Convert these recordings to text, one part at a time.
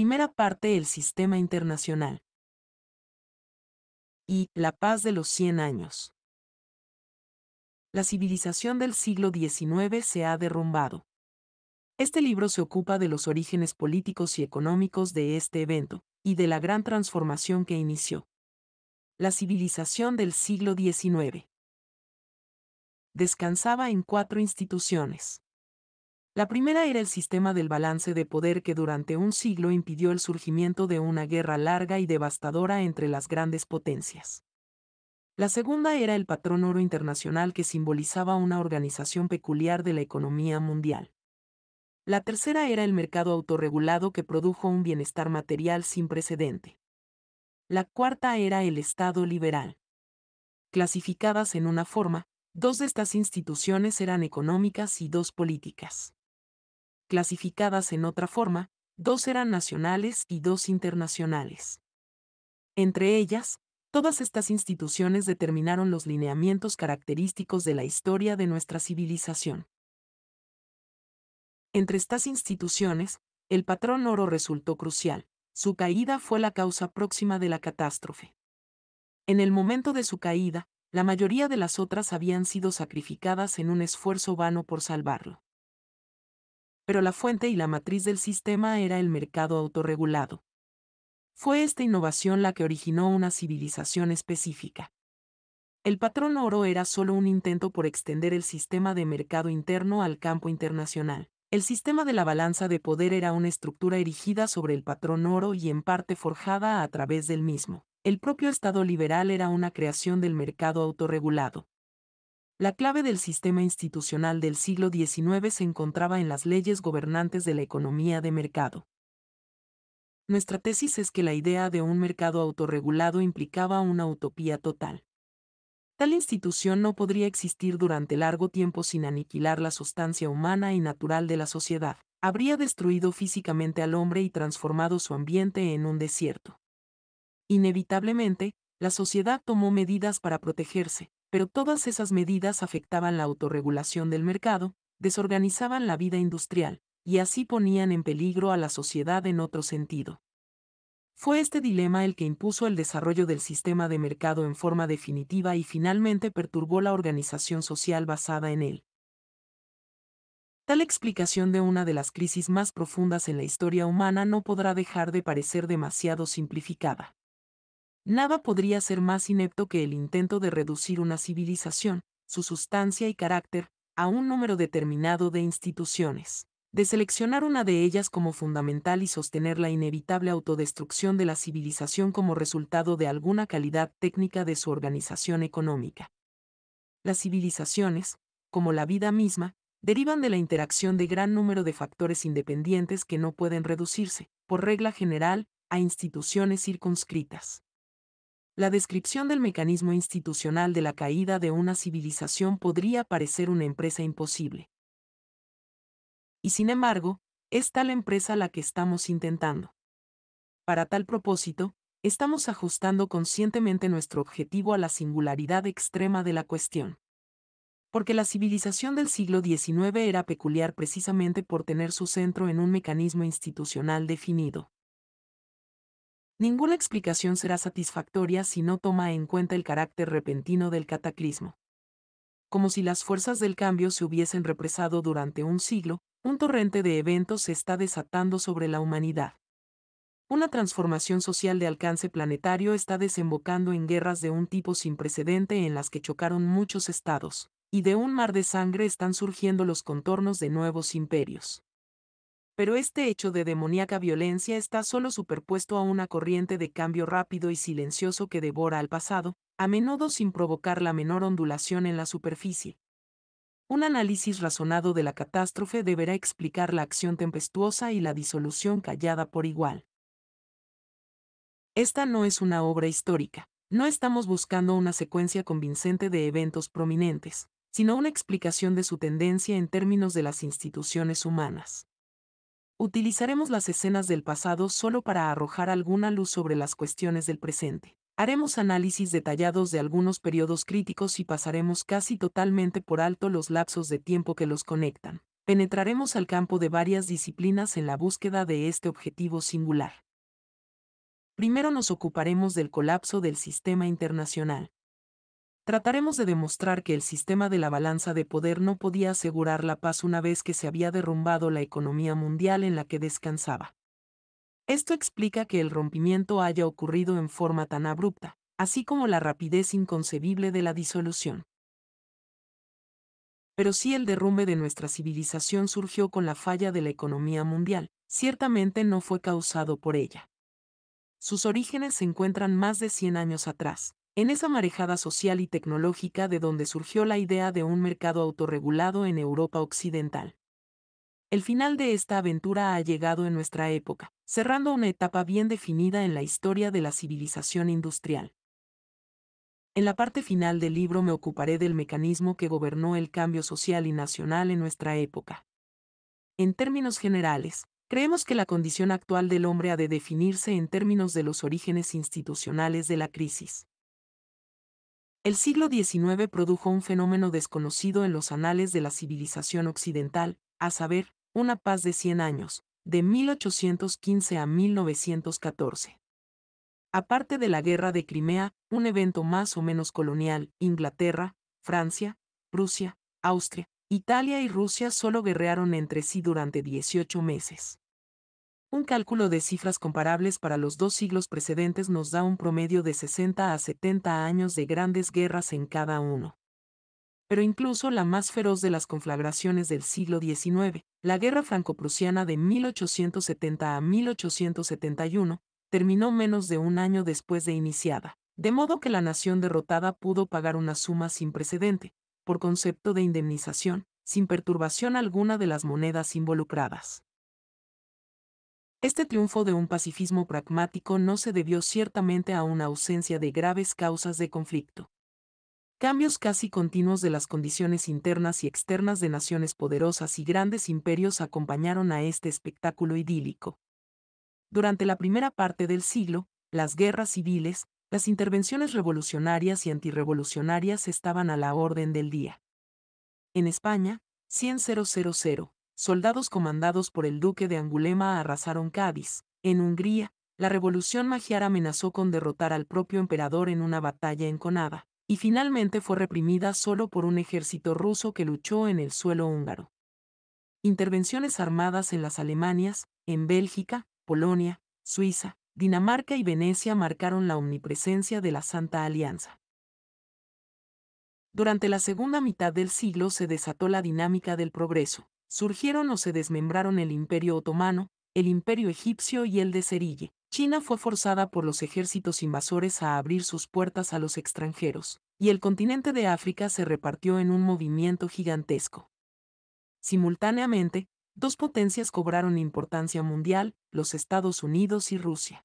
Primera parte El sistema internacional. Y La paz de los 100 años. La civilización del siglo XIX se ha derrumbado. Este libro se ocupa de los orígenes políticos y económicos de este evento, y de la gran transformación que inició. La civilización del siglo XIX. Descansaba en cuatro instituciones. La primera era el sistema del balance de poder que durante un siglo impidió el surgimiento de una guerra larga y devastadora entre las grandes potencias. La segunda era el patrón oro internacional que simbolizaba una organización peculiar de la economía mundial. La tercera era el mercado autorregulado que produjo un bienestar material sin precedente. La cuarta era el Estado liberal. Clasificadas en una forma, dos de estas instituciones eran económicas y dos políticas clasificadas en otra forma, dos eran nacionales y dos internacionales. Entre ellas, todas estas instituciones determinaron los lineamientos característicos de la historia de nuestra civilización. Entre estas instituciones, el patrón oro resultó crucial, su caída fue la causa próxima de la catástrofe. En el momento de su caída, la mayoría de las otras habían sido sacrificadas en un esfuerzo vano por salvarlo pero la fuente y la matriz del sistema era el mercado autorregulado. Fue esta innovación la que originó una civilización específica. El patrón oro era solo un intento por extender el sistema de mercado interno al campo internacional. El sistema de la balanza de poder era una estructura erigida sobre el patrón oro y en parte forjada a través del mismo. El propio Estado liberal era una creación del mercado autorregulado. La clave del sistema institucional del siglo XIX se encontraba en las leyes gobernantes de la economía de mercado. Nuestra tesis es que la idea de un mercado autorregulado implicaba una utopía total. Tal institución no podría existir durante largo tiempo sin aniquilar la sustancia humana y natural de la sociedad. Habría destruido físicamente al hombre y transformado su ambiente en un desierto. Inevitablemente, la sociedad tomó medidas para protegerse, pero todas esas medidas afectaban la autorregulación del mercado, desorganizaban la vida industrial, y así ponían en peligro a la sociedad en otro sentido. Fue este dilema el que impuso el desarrollo del sistema de mercado en forma definitiva y finalmente perturbó la organización social basada en él. Tal explicación de una de las crisis más profundas en la historia humana no podrá dejar de parecer demasiado simplificada. Nada podría ser más inepto que el intento de reducir una civilización, su sustancia y carácter, a un número determinado de instituciones, de seleccionar una de ellas como fundamental y sostener la inevitable autodestrucción de la civilización como resultado de alguna calidad técnica de su organización económica. Las civilizaciones, como la vida misma, derivan de la interacción de gran número de factores independientes que no pueden reducirse, por regla general, a instituciones circunscritas. La descripción del mecanismo institucional de la caída de una civilización podría parecer una empresa imposible. Y sin embargo, es tal empresa la que estamos intentando. Para tal propósito, estamos ajustando conscientemente nuestro objetivo a la singularidad extrema de la cuestión. Porque la civilización del siglo XIX era peculiar precisamente por tener su centro en un mecanismo institucional definido. Ninguna explicación será satisfactoria si no toma en cuenta el carácter repentino del cataclismo. Como si las fuerzas del cambio se hubiesen represado durante un siglo, un torrente de eventos se está desatando sobre la humanidad. Una transformación social de alcance planetario está desembocando en guerras de un tipo sin precedente en las que chocaron muchos estados, y de un mar de sangre están surgiendo los contornos de nuevos imperios pero este hecho de demoníaca violencia está solo superpuesto a una corriente de cambio rápido y silencioso que devora al pasado, a menudo sin provocar la menor ondulación en la superficie. Un análisis razonado de la catástrofe deberá explicar la acción tempestuosa y la disolución callada por igual. Esta no es una obra histórica, no estamos buscando una secuencia convincente de eventos prominentes, sino una explicación de su tendencia en términos de las instituciones humanas. Utilizaremos las escenas del pasado solo para arrojar alguna luz sobre las cuestiones del presente. Haremos análisis detallados de algunos periodos críticos y pasaremos casi totalmente por alto los lapsos de tiempo que los conectan. penetraremos al campo de varias disciplinas en la búsqueda de este objetivo singular. Primero nos ocuparemos del colapso del sistema internacional. Trataremos de demostrar que el sistema de la balanza de poder no podía asegurar la paz una vez que se había derrumbado la economía mundial en la que descansaba. Esto explica que el rompimiento haya ocurrido en forma tan abrupta, así como la rapidez inconcebible de la disolución. Pero si el derrumbe de nuestra civilización surgió con la falla de la economía mundial, ciertamente no fue causado por ella. Sus orígenes se encuentran más de 100 años atrás, en esa marejada social y tecnológica de donde surgió la idea de un mercado autorregulado en Europa Occidental. El final de esta aventura ha llegado en nuestra época, cerrando una etapa bien definida en la historia de la civilización industrial. En la parte final del libro me ocuparé del mecanismo que gobernó el cambio social y nacional en nuestra época. En términos generales, creemos que la condición actual del hombre ha de definirse en términos de los orígenes institucionales de la crisis. El siglo XIX produjo un fenómeno desconocido en los anales de la civilización occidental, a saber, una paz de 100 años, de 1815 a 1914. Aparte de la Guerra de Crimea, un evento más o menos colonial, Inglaterra, Francia, Rusia, Austria, Italia y Rusia solo guerrearon entre sí durante 18 meses. Un cálculo de cifras comparables para los dos siglos precedentes nos da un promedio de 60 a 70 años de grandes guerras en cada uno. Pero incluso la más feroz de las conflagraciones del siglo XIX, la Guerra Franco-Prusiana de 1870 a 1871, terminó menos de un año después de iniciada, de modo que la nación derrotada pudo pagar una suma sin precedente, por concepto de indemnización, sin perturbación alguna de las monedas involucradas. Este triunfo de un pacifismo pragmático no se debió ciertamente a una ausencia de graves causas de conflicto. Cambios casi continuos de las condiciones internas y externas de naciones poderosas y grandes imperios acompañaron a este espectáculo idílico. Durante la primera parte del siglo, las guerras civiles, las intervenciones revolucionarias y antirrevolucionarias estaban a la orden del día. En España, 100.000, soldados comandados por el duque de Angulema arrasaron Cádiz. En Hungría, la revolución magiar amenazó con derrotar al propio emperador en una batalla enconada, y finalmente fue reprimida solo por un ejército ruso que luchó en el suelo húngaro. Intervenciones armadas en las Alemanias, en Bélgica, Polonia, Suiza, Dinamarca y Venecia marcaron la omnipresencia de la Santa Alianza. Durante la segunda mitad del siglo se desató la dinámica del progreso. Surgieron o se desmembraron el Imperio Otomano, el Imperio Egipcio y el de Cerille. China fue forzada por los ejércitos invasores a abrir sus puertas a los extranjeros, y el continente de África se repartió en un movimiento gigantesco. Simultáneamente, dos potencias cobraron importancia mundial, los Estados Unidos y Rusia.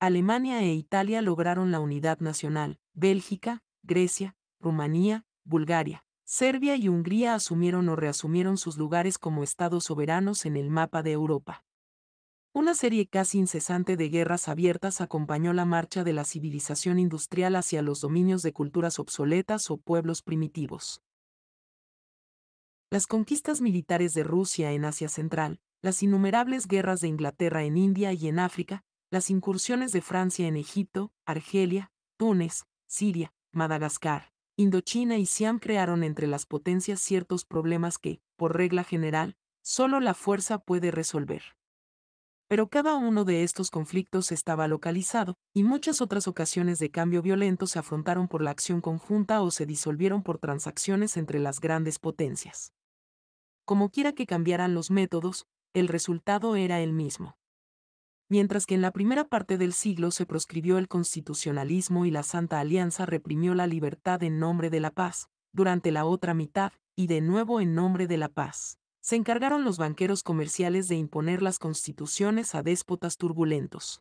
Alemania e Italia lograron la unidad nacional, Bélgica, Grecia, Rumanía, Bulgaria, Serbia y Hungría asumieron o reasumieron sus lugares como estados soberanos en el mapa de Europa. Una serie casi incesante de guerras abiertas acompañó la marcha de la civilización industrial hacia los dominios de culturas obsoletas o pueblos primitivos. Las conquistas militares de Rusia en Asia Central, las innumerables guerras de Inglaterra en India y en África, las incursiones de Francia en Egipto, Argelia, Túnez, Siria, Madagascar, Indochina y Siam crearon entre las potencias ciertos problemas que, por regla general, solo la fuerza puede resolver. Pero cada uno de estos conflictos estaba localizado, y muchas otras ocasiones de cambio violento se afrontaron por la acción conjunta o se disolvieron por transacciones entre las grandes potencias como quiera que cambiaran los métodos, el resultado era el mismo. Mientras que en la primera parte del siglo se proscribió el constitucionalismo y la Santa Alianza reprimió la libertad en nombre de la paz, durante la otra mitad, y de nuevo en nombre de la paz, se encargaron los banqueros comerciales de imponer las constituciones a déspotas turbulentos.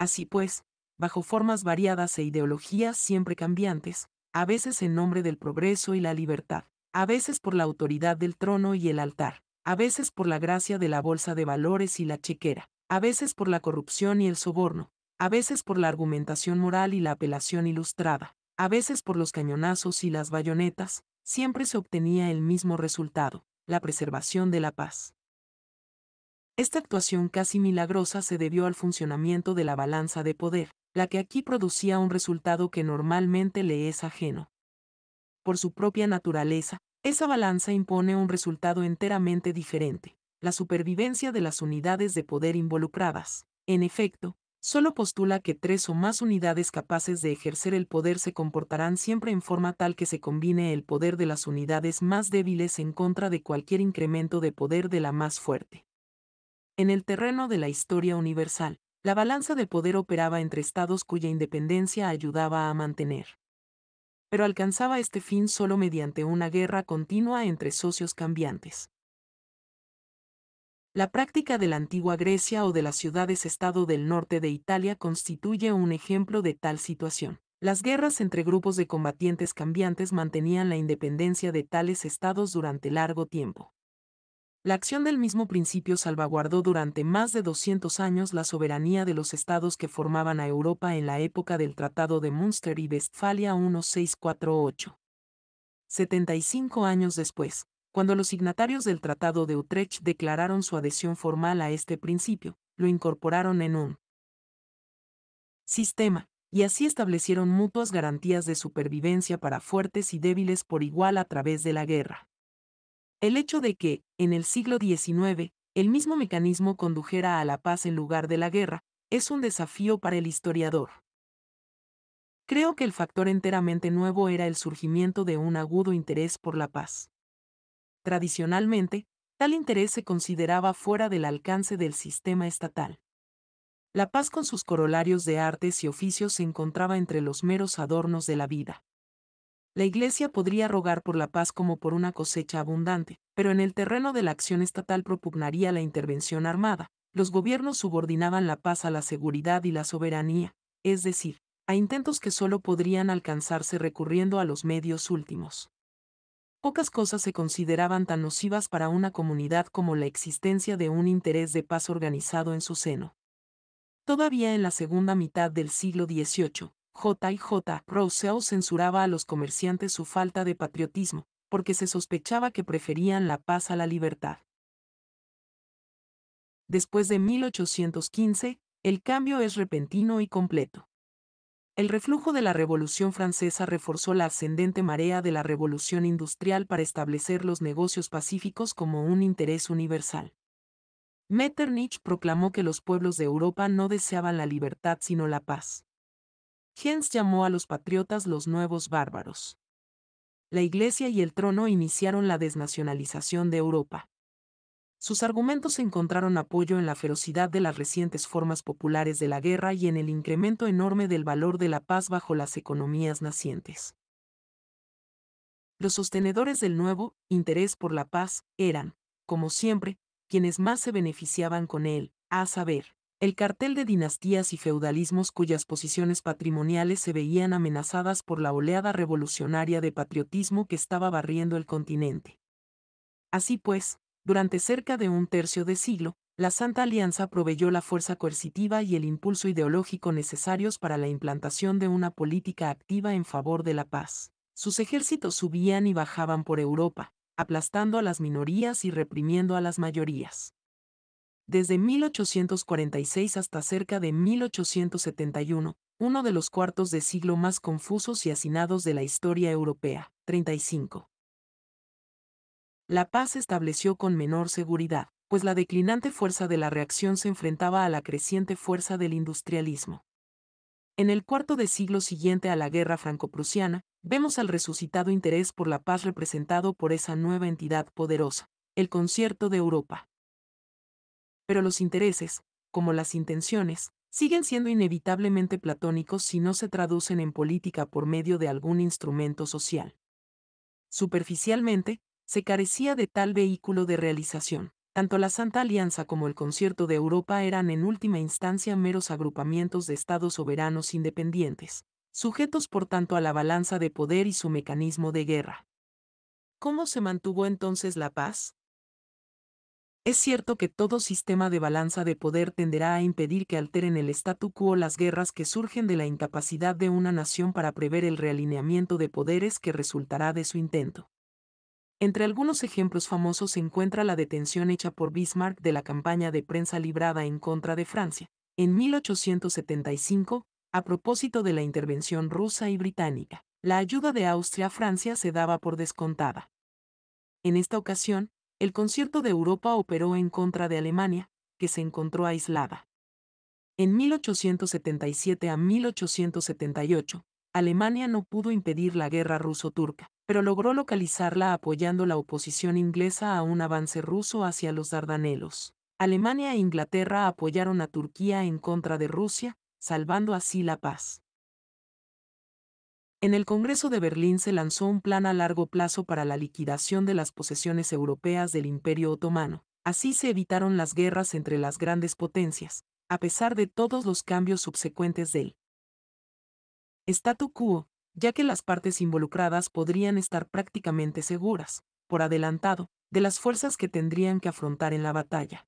Así pues, bajo formas variadas e ideologías siempre cambiantes, a veces en nombre del progreso y la libertad, a veces por la autoridad del trono y el altar, a veces por la gracia de la bolsa de valores y la chequera, a veces por la corrupción y el soborno, a veces por la argumentación moral y la apelación ilustrada, a veces por los cañonazos y las bayonetas, siempre se obtenía el mismo resultado, la preservación de la paz. Esta actuación casi milagrosa se debió al funcionamiento de la balanza de poder, la que aquí producía un resultado que normalmente le es ajeno. Por su propia naturaleza, esa balanza impone un resultado enteramente diferente, la supervivencia de las unidades de poder involucradas. En efecto, solo postula que tres o más unidades capaces de ejercer el poder se comportarán siempre en forma tal que se combine el poder de las unidades más débiles en contra de cualquier incremento de poder de la más fuerte. En el terreno de la historia universal, la balanza de poder operaba entre estados cuya independencia ayudaba a mantener. Pero alcanzaba este fin solo mediante una guerra continua entre socios cambiantes. La práctica de la antigua Grecia o de las ciudades-estado del norte de Italia constituye un ejemplo de tal situación. Las guerras entre grupos de combatientes cambiantes mantenían la independencia de tales estados durante largo tiempo. La acción del mismo principio salvaguardó durante más de 200 años la soberanía de los estados que formaban a Europa en la época del Tratado de Münster y Westfalia 1648. 75 años después, cuando los signatarios del Tratado de Utrecht declararon su adhesión formal a este principio, lo incorporaron en un sistema, y así establecieron mutuas garantías de supervivencia para fuertes y débiles por igual a través de la guerra. El hecho de que, en el siglo XIX, el mismo mecanismo condujera a la paz en lugar de la guerra, es un desafío para el historiador. Creo que el factor enteramente nuevo era el surgimiento de un agudo interés por la paz. Tradicionalmente, tal interés se consideraba fuera del alcance del sistema estatal. La paz con sus corolarios de artes y oficios se encontraba entre los meros adornos de la vida. La Iglesia podría rogar por la paz como por una cosecha abundante, pero en el terreno de la acción estatal propugnaría la intervención armada. Los gobiernos subordinaban la paz a la seguridad y la soberanía, es decir, a intentos que solo podrían alcanzarse recurriendo a los medios últimos. Pocas cosas se consideraban tan nocivas para una comunidad como la existencia de un interés de paz organizado en su seno. Todavía en la segunda mitad del siglo XVIII, J. y J. Rousseau censuraba a los comerciantes su falta de patriotismo, porque se sospechaba que preferían la paz a la libertad. Después de 1815, el cambio es repentino y completo. El reflujo de la Revolución Francesa reforzó la ascendente marea de la Revolución Industrial para establecer los negocios pacíficos como un interés universal. Metternich proclamó que los pueblos de Europa no deseaban la libertad sino la paz. Jens llamó a los patriotas los nuevos bárbaros. La Iglesia y el trono iniciaron la desnacionalización de Europa. Sus argumentos encontraron apoyo en la ferocidad de las recientes formas populares de la guerra y en el incremento enorme del valor de la paz bajo las economías nacientes. Los sostenedores del nuevo interés por la paz eran, como siempre, quienes más se beneficiaban con él, a saber, el cartel de dinastías y feudalismos cuyas posiciones patrimoniales se veían amenazadas por la oleada revolucionaria de patriotismo que estaba barriendo el continente. Así pues, durante cerca de un tercio de siglo, la Santa Alianza proveyó la fuerza coercitiva y el impulso ideológico necesarios para la implantación de una política activa en favor de la paz. Sus ejércitos subían y bajaban por Europa, aplastando a las minorías y reprimiendo a las mayorías desde 1846 hasta cerca de 1871, uno de los cuartos de siglo más confusos y hacinados de la historia europea. 35. La paz estableció con menor seguridad, pues la declinante fuerza de la reacción se enfrentaba a la creciente fuerza del industrialismo. En el cuarto de siglo siguiente a la guerra franco-prusiana, vemos al resucitado interés por la paz representado por esa nueva entidad poderosa, el Concierto de Europa pero los intereses, como las intenciones, siguen siendo inevitablemente platónicos si no se traducen en política por medio de algún instrumento social. Superficialmente, se carecía de tal vehículo de realización. Tanto la Santa Alianza como el Concierto de Europa eran en última instancia meros agrupamientos de estados soberanos independientes, sujetos por tanto a la balanza de poder y su mecanismo de guerra. ¿Cómo se mantuvo entonces la paz? Es cierto que todo sistema de balanza de poder tenderá a impedir que alteren el statu quo las guerras que surgen de la incapacidad de una nación para prever el realineamiento de poderes que resultará de su intento. Entre algunos ejemplos famosos se encuentra la detención hecha por Bismarck de la campaña de prensa librada en contra de Francia, en 1875, a propósito de la intervención rusa y británica. La ayuda de Austria a Francia se daba por descontada. En esta ocasión, el concierto de Europa operó en contra de Alemania, que se encontró aislada. En 1877 a 1878, Alemania no pudo impedir la guerra ruso-turca, pero logró localizarla apoyando la oposición inglesa a un avance ruso hacia los Dardanelos. Alemania e Inglaterra apoyaron a Turquía en contra de Rusia, salvando así la paz. En el Congreso de Berlín se lanzó un plan a largo plazo para la liquidación de las posesiones europeas del Imperio Otomano. Así se evitaron las guerras entre las grandes potencias, a pesar de todos los cambios subsecuentes del statu quo, ya que las partes involucradas podrían estar prácticamente seguras, por adelantado, de las fuerzas que tendrían que afrontar en la batalla.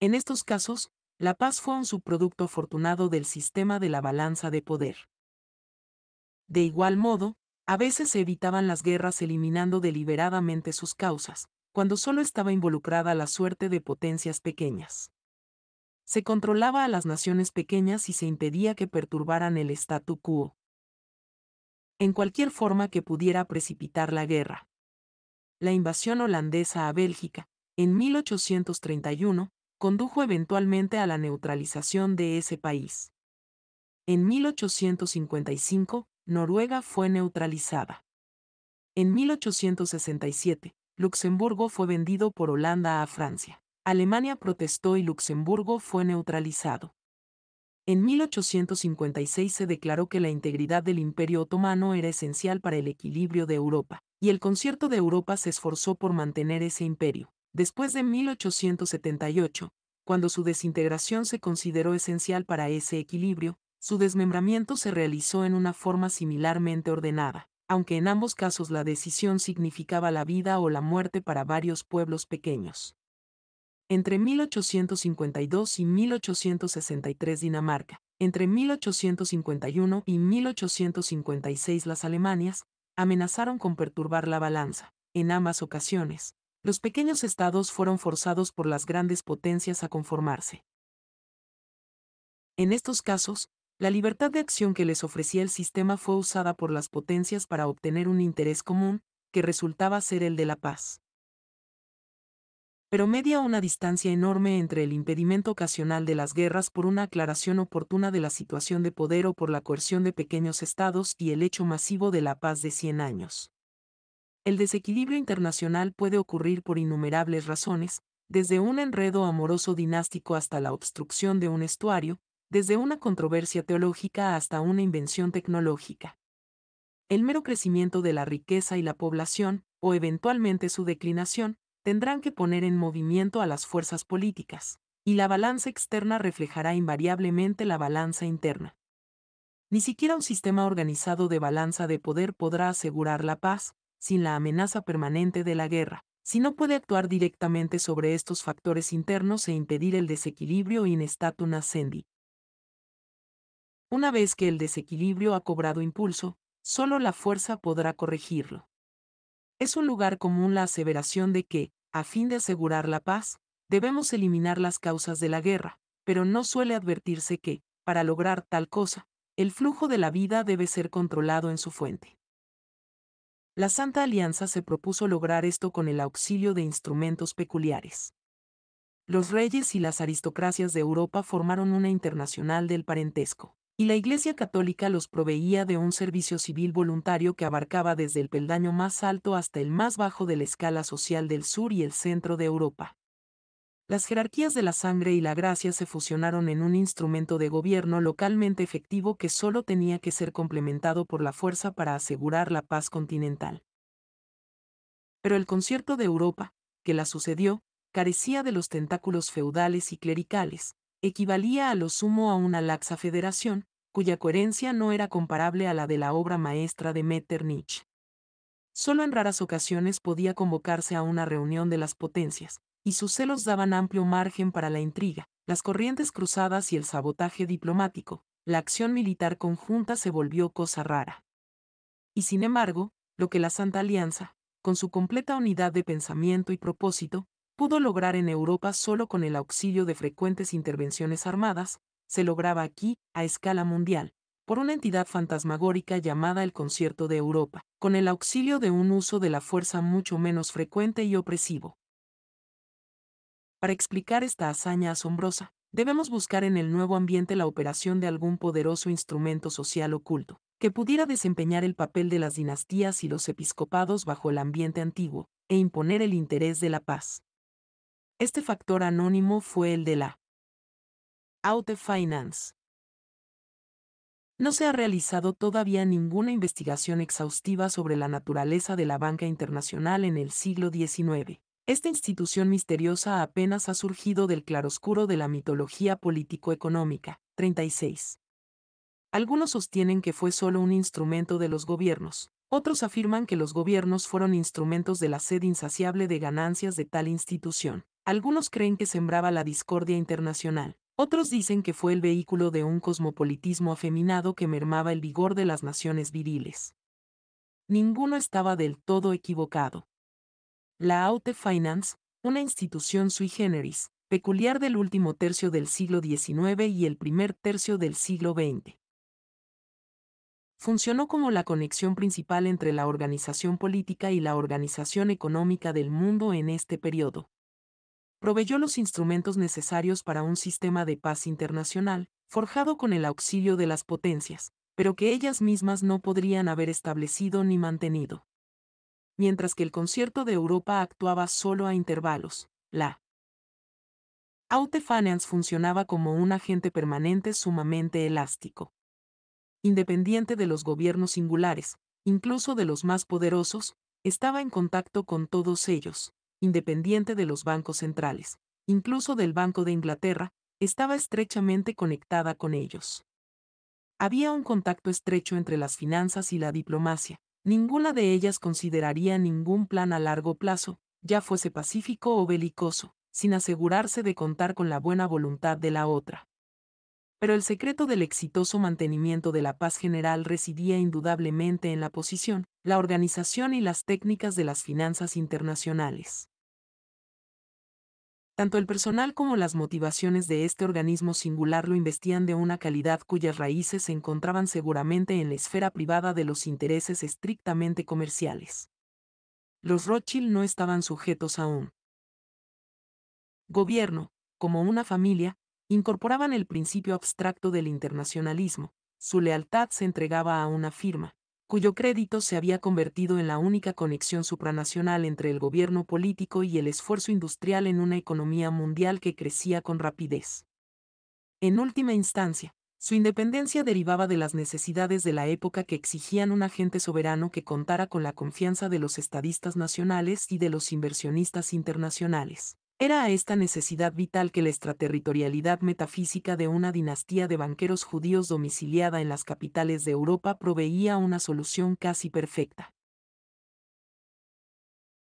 En estos casos, la paz fue un subproducto afortunado del sistema de la balanza de poder. De igual modo, a veces se evitaban las guerras eliminando deliberadamente sus causas, cuando solo estaba involucrada la suerte de potencias pequeñas. Se controlaba a las naciones pequeñas y se impedía que perturbaran el statu quo en cualquier forma que pudiera precipitar la guerra. La invasión holandesa a Bélgica, en 1831, condujo eventualmente a la neutralización de ese país. En 1855, Noruega fue neutralizada. En 1867, Luxemburgo fue vendido por Holanda a Francia. Alemania protestó y Luxemburgo fue neutralizado. En 1856 se declaró que la integridad del Imperio Otomano era esencial para el equilibrio de Europa, y el Concierto de Europa se esforzó por mantener ese imperio. Después de 1878, cuando su desintegración se consideró esencial para ese equilibrio, su desmembramiento se realizó en una forma similarmente ordenada, aunque en ambos casos la decisión significaba la vida o la muerte para varios pueblos pequeños. Entre 1852 y 1863 Dinamarca, entre 1851 y 1856 las Alemanias, amenazaron con perturbar la balanza. En ambas ocasiones, los pequeños estados fueron forzados por las grandes potencias a conformarse. En estos casos, la libertad de acción que les ofrecía el sistema fue usada por las potencias para obtener un interés común, que resultaba ser el de la paz pero media una distancia enorme entre el impedimento ocasional de las guerras por una aclaración oportuna de la situación de poder o por la coerción de pequeños estados y el hecho masivo de la paz de 100 años. El desequilibrio internacional puede ocurrir por innumerables razones, desde un enredo amoroso dinástico hasta la obstrucción de un estuario, desde una controversia teológica hasta una invención tecnológica. El mero crecimiento de la riqueza y la población, o eventualmente su declinación, tendrán que poner en movimiento a las fuerzas políticas, y la balanza externa reflejará invariablemente la balanza interna. Ni siquiera un sistema organizado de balanza de poder podrá asegurar la paz, sin la amenaza permanente de la guerra, si no puede actuar directamente sobre estos factores internos e impedir el desequilibrio in statu nascendi. Una vez que el desequilibrio ha cobrado impulso, solo la fuerza podrá corregirlo. Es un lugar común la aseveración de que, a fin de asegurar la paz, debemos eliminar las causas de la guerra, pero no suele advertirse que, para lograr tal cosa, el flujo de la vida debe ser controlado en su fuente. La Santa Alianza se propuso lograr esto con el auxilio de instrumentos peculiares. Los reyes y las aristocracias de Europa formaron una internacional del parentesco y la Iglesia Católica los proveía de un servicio civil voluntario que abarcaba desde el peldaño más alto hasta el más bajo de la escala social del sur y el centro de Europa. Las jerarquías de la sangre y la gracia se fusionaron en un instrumento de gobierno localmente efectivo que solo tenía que ser complementado por la fuerza para asegurar la paz continental. Pero el concierto de Europa, que la sucedió, carecía de los tentáculos feudales y clericales, equivalía a lo sumo a una laxa federación, cuya coherencia no era comparable a la de la obra maestra de Metternich. Solo en raras ocasiones podía convocarse a una reunión de las potencias, y sus celos daban amplio margen para la intriga, las corrientes cruzadas y el sabotaje diplomático, la acción militar conjunta se volvió cosa rara. Y sin embargo, lo que la Santa Alianza, con su completa unidad de pensamiento y propósito, pudo lograr en Europa solo con el auxilio de frecuentes intervenciones armadas, se lograba aquí, a escala mundial, por una entidad fantasmagórica llamada el Concierto de Europa, con el auxilio de un uso de la fuerza mucho menos frecuente y opresivo. Para explicar esta hazaña asombrosa, debemos buscar en el nuevo ambiente la operación de algún poderoso instrumento social oculto, que pudiera desempeñar el papel de las dinastías y los episcopados bajo el ambiente antiguo, e imponer el interés de la paz. Este factor anónimo fue el de la Aute Finance. No se ha realizado todavía ninguna investigación exhaustiva sobre la naturaleza de la banca internacional en el siglo XIX. Esta institución misteriosa apenas ha surgido del claroscuro de la mitología político-económica. 36. Algunos sostienen que fue solo un instrumento de los gobiernos. Otros afirman que los gobiernos fueron instrumentos de la sed insaciable de ganancias de tal institución. Algunos creen que sembraba la discordia internacional. Otros dicen que fue el vehículo de un cosmopolitismo afeminado que mermaba el vigor de las naciones viriles. Ninguno estaba del todo equivocado. La Aute Finance, una institución sui generis, peculiar del último tercio del siglo XIX y el primer tercio del siglo XX. Funcionó como la conexión principal entre la organización política y la organización económica del mundo en este periodo. Proveyó los instrumentos necesarios para un sistema de paz internacional, forjado con el auxilio de las potencias, pero que ellas mismas no podrían haber establecido ni mantenido mientras que el concierto de Europa actuaba solo a intervalos. La Aute Finance funcionaba como un agente permanente sumamente elástico. Independiente de los gobiernos singulares, incluso de los más poderosos, estaba en contacto con todos ellos, independiente de los bancos centrales, incluso del Banco de Inglaterra, estaba estrechamente conectada con ellos. Había un contacto estrecho entre las finanzas y la diplomacia, Ninguna de ellas consideraría ningún plan a largo plazo, ya fuese pacífico o belicoso, sin asegurarse de contar con la buena voluntad de la otra. Pero el secreto del exitoso mantenimiento de la paz general residía indudablemente en la posición, la organización y las técnicas de las finanzas internacionales. Tanto el personal como las motivaciones de este organismo singular lo investían de una calidad cuyas raíces se encontraban seguramente en la esfera privada de los intereses estrictamente comerciales. Los Rothschild no estaban sujetos a un gobierno, como una familia, incorporaban el principio abstracto del internacionalismo, su lealtad se entregaba a una firma, cuyo crédito se había convertido en la única conexión supranacional entre el gobierno político y el esfuerzo industrial en una economía mundial que crecía con rapidez. En última instancia, su independencia derivaba de las necesidades de la época que exigían un agente soberano que contara con la confianza de los estadistas nacionales y de los inversionistas internacionales. Era a esta necesidad vital que la extraterritorialidad metafísica de una dinastía de banqueros judíos domiciliada en las capitales de Europa proveía una solución casi perfecta.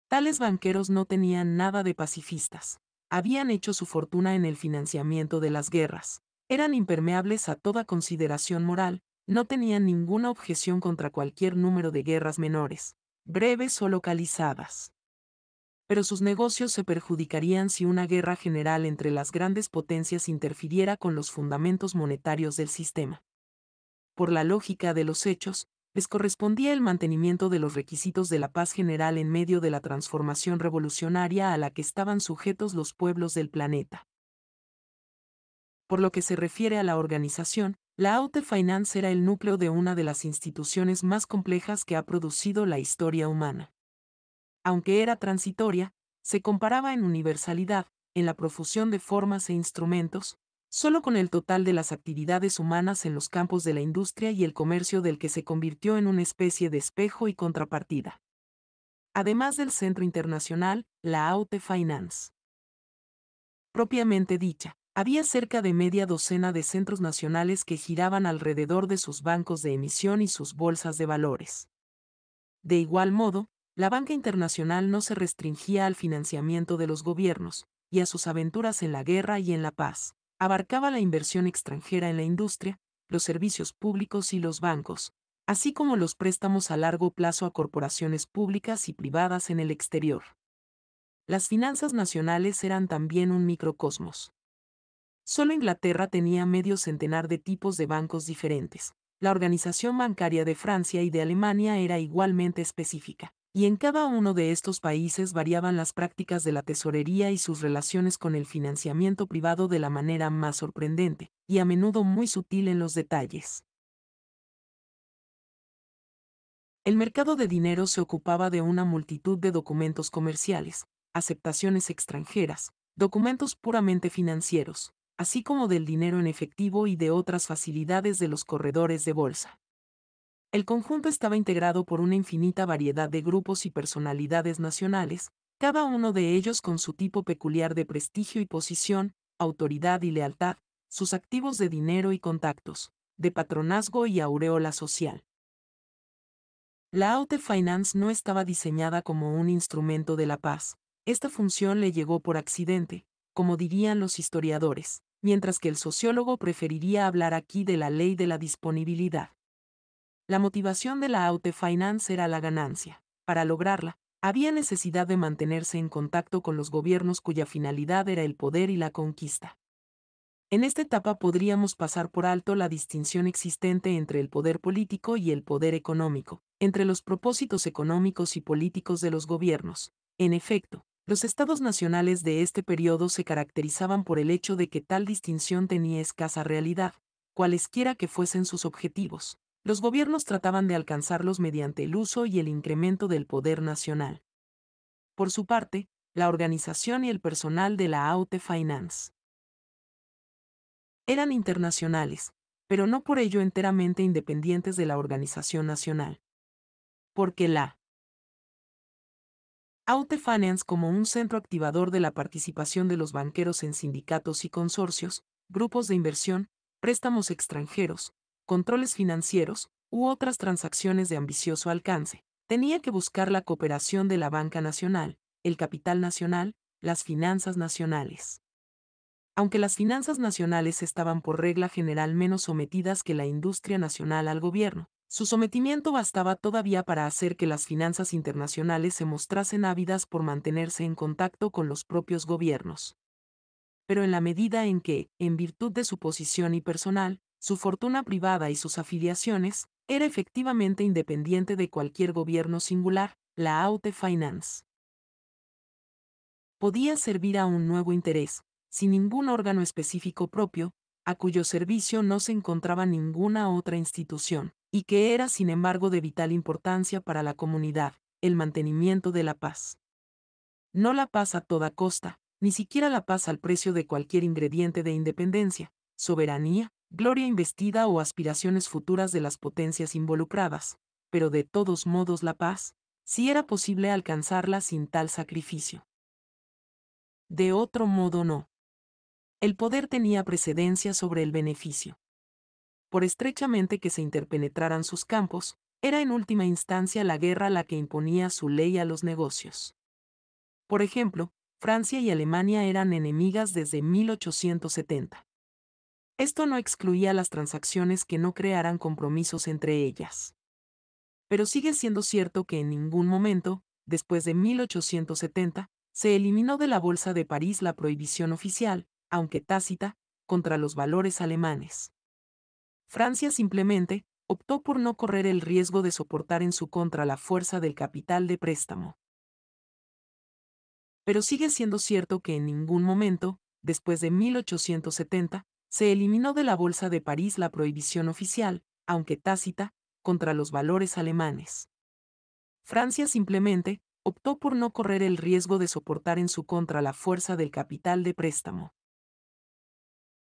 Tales banqueros no tenían nada de pacifistas. Habían hecho su fortuna en el financiamiento de las guerras. Eran impermeables a toda consideración moral, no tenían ninguna objeción contra cualquier número de guerras menores, breves o localizadas pero sus negocios se perjudicarían si una guerra general entre las grandes potencias interfiriera con los fundamentos monetarios del sistema. Por la lógica de los hechos, les correspondía el mantenimiento de los requisitos de la paz general en medio de la transformación revolucionaria a la que estaban sujetos los pueblos del planeta. Por lo que se refiere a la organización, la Aute Finance era el núcleo de una de las instituciones más complejas que ha producido la historia humana aunque era transitoria, se comparaba en universalidad, en la profusión de formas e instrumentos, solo con el total de las actividades humanas en los campos de la industria y el comercio del que se convirtió en una especie de espejo y contrapartida. Además del Centro Internacional, la Aute Finance. Propiamente dicha, había cerca de media docena de centros nacionales que giraban alrededor de sus bancos de emisión y sus bolsas de valores. De igual modo, la banca internacional no se restringía al financiamiento de los gobiernos, y a sus aventuras en la guerra y en la paz. Abarcaba la inversión extranjera en la industria, los servicios públicos y los bancos, así como los préstamos a largo plazo a corporaciones públicas y privadas en el exterior. Las finanzas nacionales eran también un microcosmos. Solo Inglaterra tenía medio centenar de tipos de bancos diferentes. La organización bancaria de Francia y de Alemania era igualmente específica, y en cada uno de estos países variaban las prácticas de la tesorería y sus relaciones con el financiamiento privado de la manera más sorprendente, y a menudo muy sutil en los detalles. El mercado de dinero se ocupaba de una multitud de documentos comerciales, aceptaciones extranjeras, documentos puramente financieros, así como del dinero en efectivo y de otras facilidades de los corredores de bolsa. El conjunto estaba integrado por una infinita variedad de grupos y personalidades nacionales, cada uno de ellos con su tipo peculiar de prestigio y posición, autoridad y lealtad, sus activos de dinero y contactos, de patronazgo y aureola social. La Haute Finance no estaba diseñada como un instrumento de la paz, esta función le llegó por accidente, como dirían los historiadores, mientras que el sociólogo preferiría hablar aquí de la ley de la disponibilidad. La motivación de la Haute Finance era la ganancia. Para lograrla, había necesidad de mantenerse en contacto con los gobiernos cuya finalidad era el poder y la conquista. En esta etapa podríamos pasar por alto la distinción existente entre el poder político y el poder económico, entre los propósitos económicos y políticos de los gobiernos. En efecto, los estados nacionales de este periodo se caracterizaban por el hecho de que tal distinción tenía escasa realidad, cualesquiera que fuesen sus objetivos. Los gobiernos trataban de alcanzarlos mediante el uso y el incremento del poder nacional. Por su parte, la organización y el personal de la Haute Finance eran internacionales, pero no por ello enteramente independientes de la organización nacional. Porque la Aute Finance como un centro activador de la participación de los banqueros en sindicatos y consorcios, grupos de inversión, préstamos extranjeros, controles financieros, u otras transacciones de ambicioso alcance. Tenía que buscar la cooperación de la banca nacional, el capital nacional, las finanzas nacionales. Aunque las finanzas nacionales estaban por regla general menos sometidas que la industria nacional al gobierno, su sometimiento bastaba todavía para hacer que las finanzas internacionales se mostrasen ávidas por mantenerse en contacto con los propios gobiernos. Pero en la medida en que, en virtud de su posición y personal, su fortuna privada y sus afiliaciones, era efectivamente independiente de cualquier gobierno singular, la Haute Finance podía servir a un nuevo interés, sin ningún órgano específico propio, a cuyo servicio no se encontraba ninguna otra institución, y que era sin embargo de vital importancia para la comunidad, el mantenimiento de la paz. No la paz a toda costa, ni siquiera la paz al precio de cualquier ingrediente de independencia, soberanía, gloria investida o aspiraciones futuras de las potencias involucradas, pero de todos modos la paz, si era posible alcanzarla sin tal sacrificio. De otro modo no. El poder tenía precedencia sobre el beneficio por estrechamente que se interpenetraran sus campos, era en última instancia la guerra la que imponía su ley a los negocios. Por ejemplo, Francia y Alemania eran enemigas desde 1870. Esto no excluía las transacciones que no crearan compromisos entre ellas. Pero sigue siendo cierto que en ningún momento, después de 1870, se eliminó de la Bolsa de París la prohibición oficial, aunque tácita, contra los valores alemanes. Francia simplemente optó por no correr el riesgo de soportar en su contra la fuerza del capital de préstamo. Pero sigue siendo cierto que en ningún momento, después de 1870, se eliminó de la Bolsa de París la prohibición oficial, aunque tácita, contra los valores alemanes. Francia simplemente optó por no correr el riesgo de soportar en su contra la fuerza del capital de préstamo.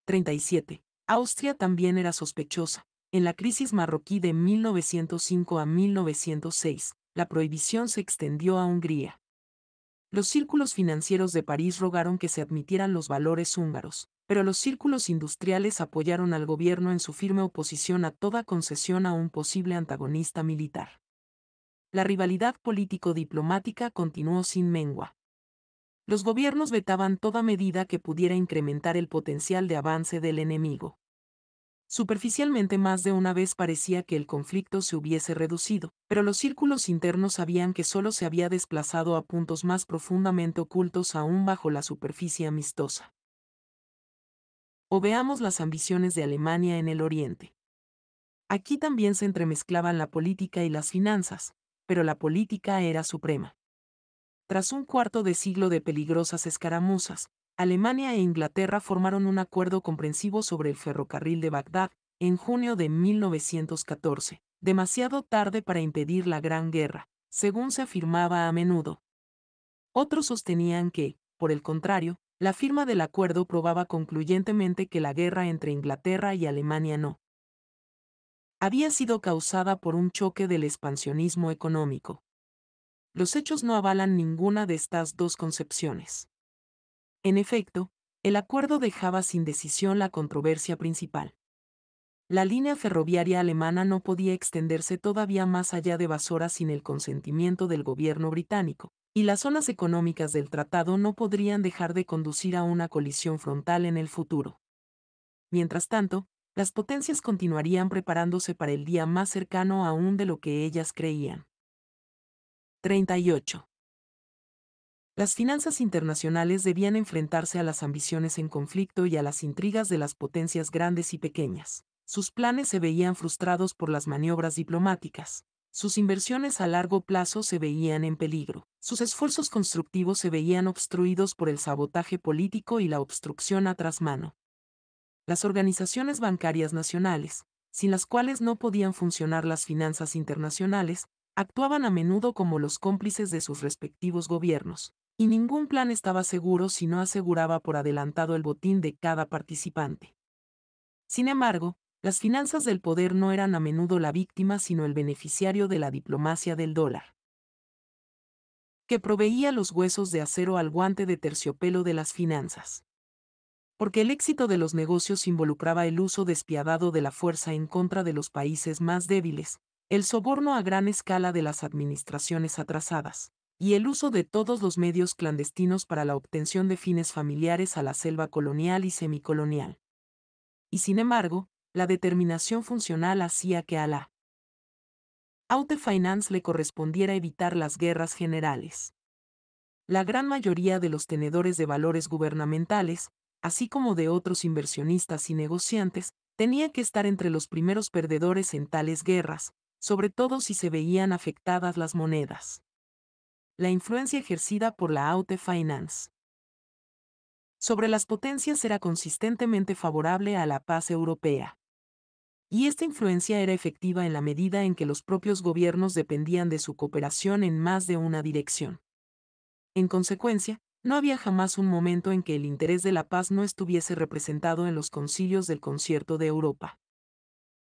37. Austria también era sospechosa. En la crisis marroquí de 1905 a 1906, la prohibición se extendió a Hungría. Los círculos financieros de París rogaron que se admitieran los valores húngaros, pero los círculos industriales apoyaron al gobierno en su firme oposición a toda concesión a un posible antagonista militar. La rivalidad político-diplomática continuó sin mengua los gobiernos vetaban toda medida que pudiera incrementar el potencial de avance del enemigo. Superficialmente más de una vez parecía que el conflicto se hubiese reducido, pero los círculos internos sabían que solo se había desplazado a puntos más profundamente ocultos aún bajo la superficie amistosa. O veamos las ambiciones de Alemania en el Oriente. Aquí también se entremezclaban la política y las finanzas, pero la política era suprema. Tras un cuarto de siglo de peligrosas escaramuzas, Alemania e Inglaterra formaron un acuerdo comprensivo sobre el ferrocarril de Bagdad, en junio de 1914, demasiado tarde para impedir la Gran Guerra, según se afirmaba a menudo. Otros sostenían que, por el contrario, la firma del acuerdo probaba concluyentemente que la guerra entre Inglaterra y Alemania no había sido causada por un choque del expansionismo económico. Los hechos no avalan ninguna de estas dos concepciones. En efecto, el acuerdo dejaba sin decisión la controversia principal. La línea ferroviaria alemana no podía extenderse todavía más allá de Basora sin el consentimiento del gobierno británico, y las zonas económicas del tratado no podrían dejar de conducir a una colisión frontal en el futuro. Mientras tanto, las potencias continuarían preparándose para el día más cercano aún de lo que ellas creían. 38. Las finanzas internacionales debían enfrentarse a las ambiciones en conflicto y a las intrigas de las potencias grandes y pequeñas. Sus planes se veían frustrados por las maniobras diplomáticas. Sus inversiones a largo plazo se veían en peligro. Sus esfuerzos constructivos se veían obstruidos por el sabotaje político y la obstrucción a trasmano. Las organizaciones bancarias nacionales, sin las cuales no podían funcionar las finanzas internacionales, actuaban a menudo como los cómplices de sus respectivos gobiernos y ningún plan estaba seguro si no aseguraba por adelantado el botín de cada participante. Sin embargo, las finanzas del poder no eran a menudo la víctima sino el beneficiario de la diplomacia del dólar, que proveía los huesos de acero al guante de terciopelo de las finanzas. Porque el éxito de los negocios involucraba el uso despiadado de la fuerza en contra de los países más débiles, el soborno a gran escala de las administraciones atrasadas, y el uso de todos los medios clandestinos para la obtención de fines familiares a la selva colonial y semicolonial. Y sin embargo, la determinación funcional hacía que a la Aute Finance le correspondiera evitar las guerras generales. La gran mayoría de los tenedores de valores gubernamentales, así como de otros inversionistas y negociantes, tenía que estar entre los primeros perdedores en tales guerras, sobre todo si se veían afectadas las monedas la influencia ejercida por la Aute Finance sobre las potencias era consistentemente favorable a la paz europea. Y esta influencia era efectiva en la medida en que los propios gobiernos dependían de su cooperación en más de una dirección. En consecuencia, no había jamás un momento en que el interés de la paz no estuviese representado en los concilios del concierto de Europa.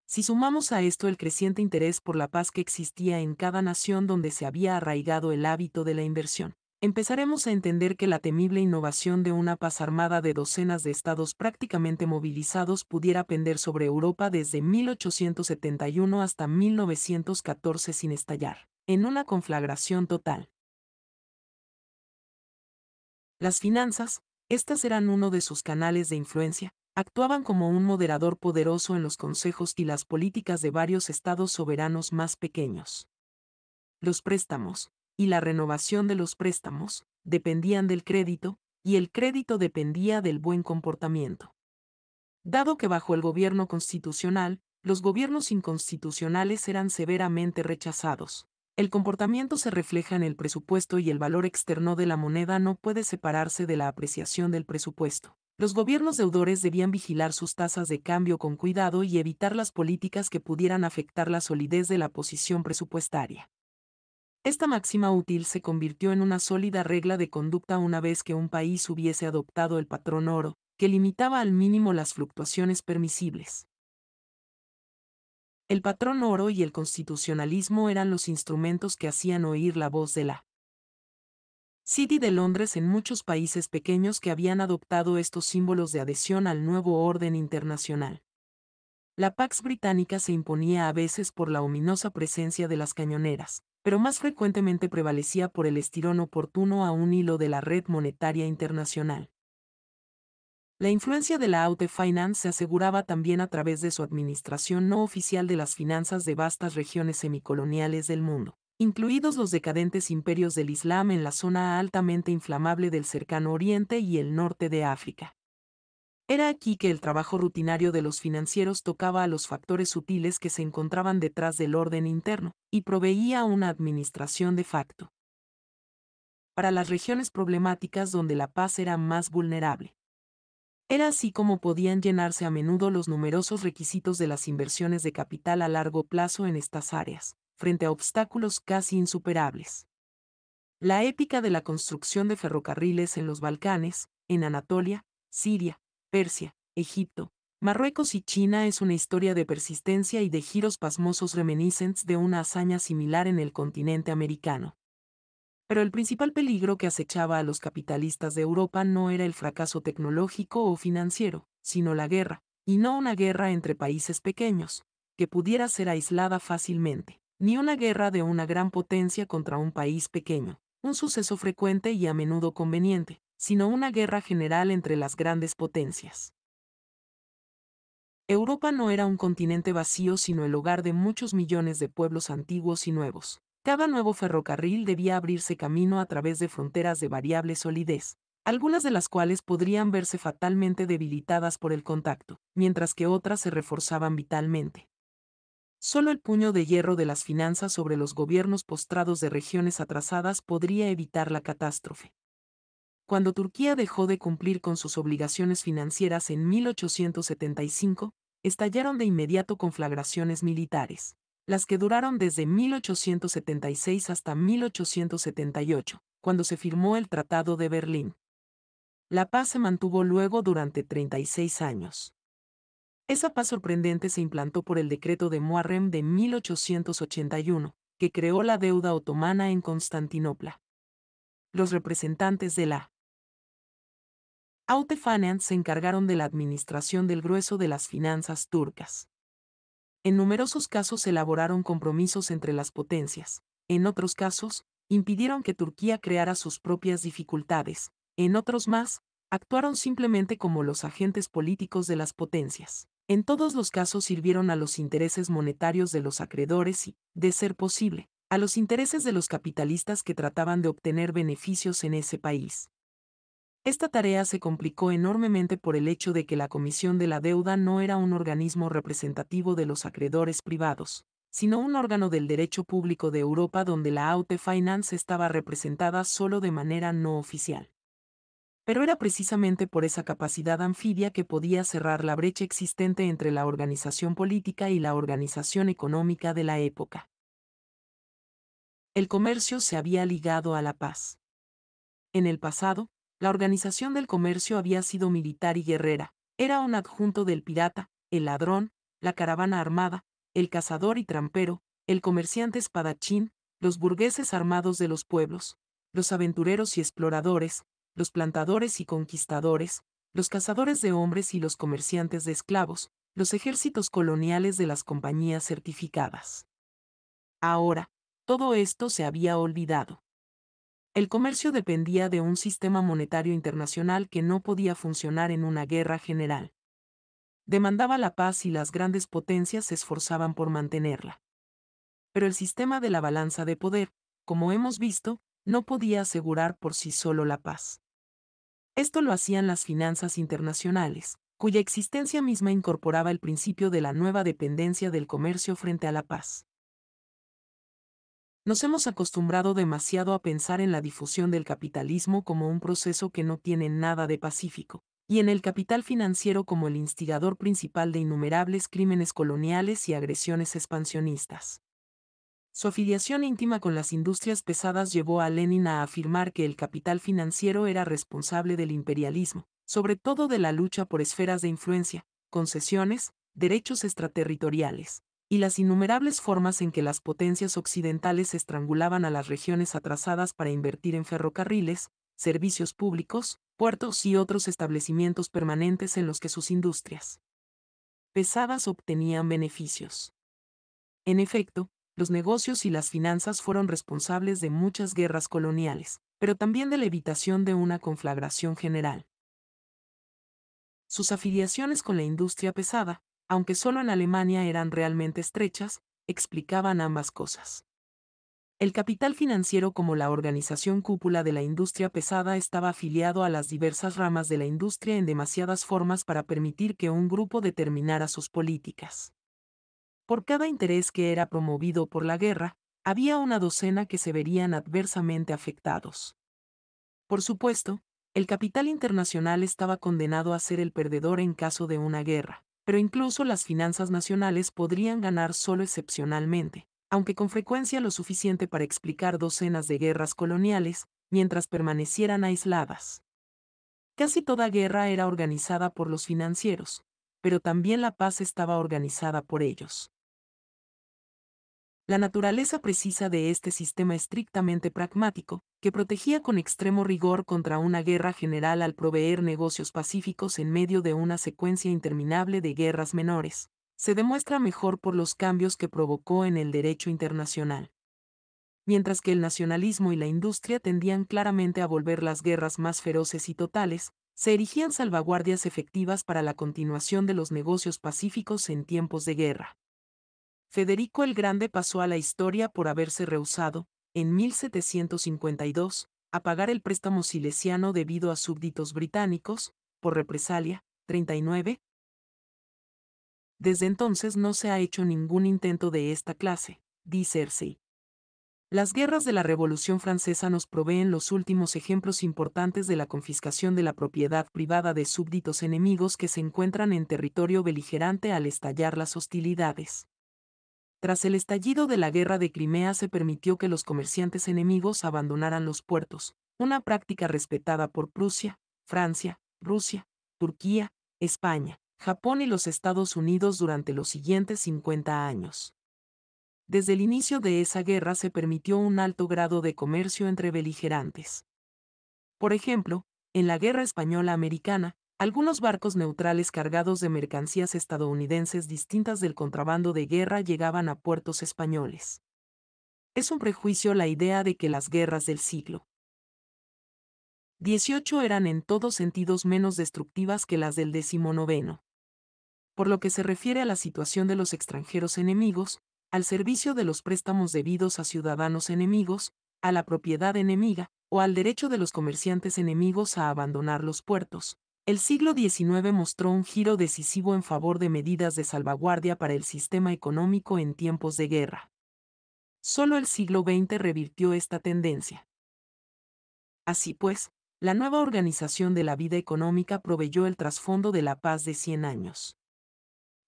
Si sumamos a esto el creciente interés por la paz que existía en cada nación donde se había arraigado el hábito de la inversión, empezaremos a entender que la temible innovación de una paz armada de docenas de estados prácticamente movilizados pudiera pender sobre Europa desde 1871 hasta 1914 sin estallar, en una conflagración total. Las finanzas, estas eran uno de sus canales de influencia, actuaban como un moderador poderoso en los consejos y las políticas de varios estados soberanos más pequeños. Los préstamos, y la renovación de los préstamos, dependían del crédito, y el crédito dependía del buen comportamiento. Dado que bajo el gobierno constitucional, los gobiernos inconstitucionales eran severamente rechazados. El comportamiento se refleja en el presupuesto y el valor externo de la moneda no puede separarse de la apreciación del presupuesto. Los gobiernos deudores debían vigilar sus tasas de cambio con cuidado y evitar las políticas que pudieran afectar la solidez de la posición presupuestaria. Esta máxima útil se convirtió en una sólida regla de conducta una vez que un país hubiese adoptado el patrón oro, que limitaba al mínimo las fluctuaciones permisibles. El patrón oro y el constitucionalismo eran los instrumentos que hacían oír la voz de la City de Londres en muchos países pequeños que habían adoptado estos símbolos de adhesión al nuevo orden internacional. La Pax británica se imponía a veces por la ominosa presencia de las cañoneras, pero más frecuentemente prevalecía por el estirón oportuno a un hilo de la red monetaria internacional. La influencia de la Haute Finance se aseguraba también a través de su administración no oficial de las finanzas de vastas regiones semicoloniales del mundo, incluidos los decadentes imperios del Islam en la zona altamente inflamable del cercano Oriente y el norte de África. Era aquí que el trabajo rutinario de los financieros tocaba a los factores sutiles que se encontraban detrás del orden interno, y proveía una administración de facto. Para las regiones problemáticas donde la paz era más vulnerable. Era así como podían llenarse a menudo los numerosos requisitos de las inversiones de capital a largo plazo en estas áreas, frente a obstáculos casi insuperables. La épica de la construcción de ferrocarriles en los Balcanes, en Anatolia, Siria, Persia, Egipto, Marruecos y China es una historia de persistencia y de giros pasmosos reminiscentes de una hazaña similar en el continente americano. Pero el principal peligro que acechaba a los capitalistas de Europa no era el fracaso tecnológico o financiero, sino la guerra, y no una guerra entre países pequeños, que pudiera ser aislada fácilmente, ni una guerra de una gran potencia contra un país pequeño, un suceso frecuente y a menudo conveniente, sino una guerra general entre las grandes potencias. Europa no era un continente vacío sino el hogar de muchos millones de pueblos antiguos y nuevos, cada nuevo ferrocarril debía abrirse camino a través de fronteras de variable solidez, algunas de las cuales podrían verse fatalmente debilitadas por el contacto, mientras que otras se reforzaban vitalmente. Solo el puño de hierro de las finanzas sobre los gobiernos postrados de regiones atrasadas podría evitar la catástrofe. Cuando Turquía dejó de cumplir con sus obligaciones financieras en 1875, estallaron de inmediato conflagraciones militares las que duraron desde 1876 hasta 1878, cuando se firmó el Tratado de Berlín. La paz se mantuvo luego durante 36 años. Esa paz sorprendente se implantó por el decreto de Muharrem de 1881, que creó la deuda otomana en Constantinopla. Los representantes de la Aute Finance se encargaron de la administración del grueso de las finanzas turcas. En numerosos casos elaboraron compromisos entre las potencias, en otros casos, impidieron que Turquía creara sus propias dificultades, en otros más, actuaron simplemente como los agentes políticos de las potencias. En todos los casos sirvieron a los intereses monetarios de los acreedores y, de ser posible, a los intereses de los capitalistas que trataban de obtener beneficios en ese país. Esta tarea se complicó enormemente por el hecho de que la Comisión de la Deuda no era un organismo representativo de los acreedores privados, sino un órgano del derecho público de Europa donde la Aute Finance estaba representada solo de manera no oficial. Pero era precisamente por esa capacidad anfibia que podía cerrar la brecha existente entre la organización política y la organización económica de la época. El comercio se había ligado a la paz. En el pasado, la organización del comercio había sido militar y guerrera, era un adjunto del pirata, el ladrón, la caravana armada, el cazador y trampero, el comerciante espadachín, los burgueses armados de los pueblos, los aventureros y exploradores, los plantadores y conquistadores, los cazadores de hombres y los comerciantes de esclavos, los ejércitos coloniales de las compañías certificadas. Ahora, todo esto se había olvidado. El comercio dependía de un sistema monetario internacional que no podía funcionar en una guerra general. Demandaba la paz y las grandes potencias se esforzaban por mantenerla. Pero el sistema de la balanza de poder, como hemos visto, no podía asegurar por sí solo la paz. Esto lo hacían las finanzas internacionales, cuya existencia misma incorporaba el principio de la nueva dependencia del comercio frente a la paz. Nos hemos acostumbrado demasiado a pensar en la difusión del capitalismo como un proceso que no tiene nada de pacífico, y en el capital financiero como el instigador principal de innumerables crímenes coloniales y agresiones expansionistas. Su afiliación íntima con las industrias pesadas llevó a Lenin a afirmar que el capital financiero era responsable del imperialismo, sobre todo de la lucha por esferas de influencia, concesiones, derechos extraterritoriales, y las innumerables formas en que las potencias occidentales estrangulaban a las regiones atrasadas para invertir en ferrocarriles, servicios públicos, puertos y otros establecimientos permanentes en los que sus industrias pesadas obtenían beneficios. En efecto, los negocios y las finanzas fueron responsables de muchas guerras coloniales, pero también de la evitación de una conflagración general. Sus afiliaciones con la industria pesada, aunque solo en Alemania eran realmente estrechas, explicaban ambas cosas. El capital financiero como la organización cúpula de la industria pesada estaba afiliado a las diversas ramas de la industria en demasiadas formas para permitir que un grupo determinara sus políticas. Por cada interés que era promovido por la guerra, había una docena que se verían adversamente afectados. Por supuesto, el capital internacional estaba condenado a ser el perdedor en caso de una guerra, pero incluso las finanzas nacionales podrían ganar solo excepcionalmente, aunque con frecuencia lo suficiente para explicar docenas de guerras coloniales, mientras permanecieran aisladas. Casi toda guerra era organizada por los financieros, pero también la paz estaba organizada por ellos. La naturaleza precisa de este sistema estrictamente pragmático, que protegía con extremo rigor contra una guerra general al proveer negocios pacíficos en medio de una secuencia interminable de guerras menores, se demuestra mejor por los cambios que provocó en el derecho internacional. Mientras que el nacionalismo y la industria tendían claramente a volver las guerras más feroces y totales, se erigían salvaguardias efectivas para la continuación de los negocios pacíficos en tiempos de guerra. Federico el Grande pasó a la historia por haberse rehusado, en 1752, a pagar el préstamo silesiano debido a súbditos británicos, por represalia, 39. Desde entonces no se ha hecho ningún intento de esta clase, dice Cersei. Las guerras de la Revolución Francesa nos proveen los últimos ejemplos importantes de la confiscación de la propiedad privada de súbditos enemigos que se encuentran en territorio beligerante al estallar las hostilidades. Tras el estallido de la guerra de Crimea se permitió que los comerciantes enemigos abandonaran los puertos, una práctica respetada por Prusia, Francia, Rusia, Turquía, España, Japón y los Estados Unidos durante los siguientes 50 años. Desde el inicio de esa guerra se permitió un alto grado de comercio entre beligerantes. Por ejemplo, en la Guerra Española Americana, algunos barcos neutrales cargados de mercancías estadounidenses distintas del contrabando de guerra llegaban a puertos españoles. Es un prejuicio la idea de que las guerras del siglo XVIII eran en todos sentidos menos destructivas que las del XIX. Por lo que se refiere a la situación de los extranjeros enemigos, al servicio de los préstamos debidos a ciudadanos enemigos, a la propiedad enemiga, o al derecho de los comerciantes enemigos a abandonar los puertos, el siglo XIX mostró un giro decisivo en favor de medidas de salvaguardia para el sistema económico en tiempos de guerra. Solo el siglo XX revirtió esta tendencia. Así pues, la nueva organización de la vida económica proveyó el trasfondo de la paz de 100 años.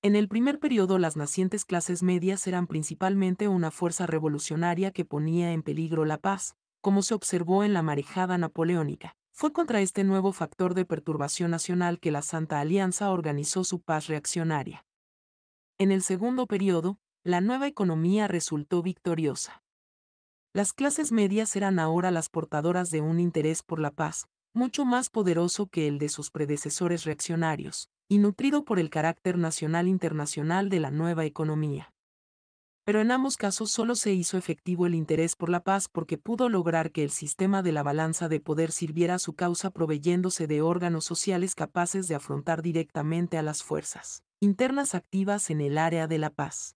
En el primer periodo las nacientes clases medias eran principalmente una fuerza revolucionaria que ponía en peligro la paz, como se observó en la marejada napoleónica. Fue contra este nuevo factor de perturbación nacional que la Santa Alianza organizó su paz reaccionaria. En el segundo periodo, la nueva economía resultó victoriosa. Las clases medias eran ahora las portadoras de un interés por la paz, mucho más poderoso que el de sus predecesores reaccionarios, y nutrido por el carácter nacional internacional de la nueva economía pero en ambos casos solo se hizo efectivo el interés por la paz porque pudo lograr que el sistema de la balanza de poder sirviera a su causa proveyéndose de órganos sociales capaces de afrontar directamente a las fuerzas internas activas en el área de la paz.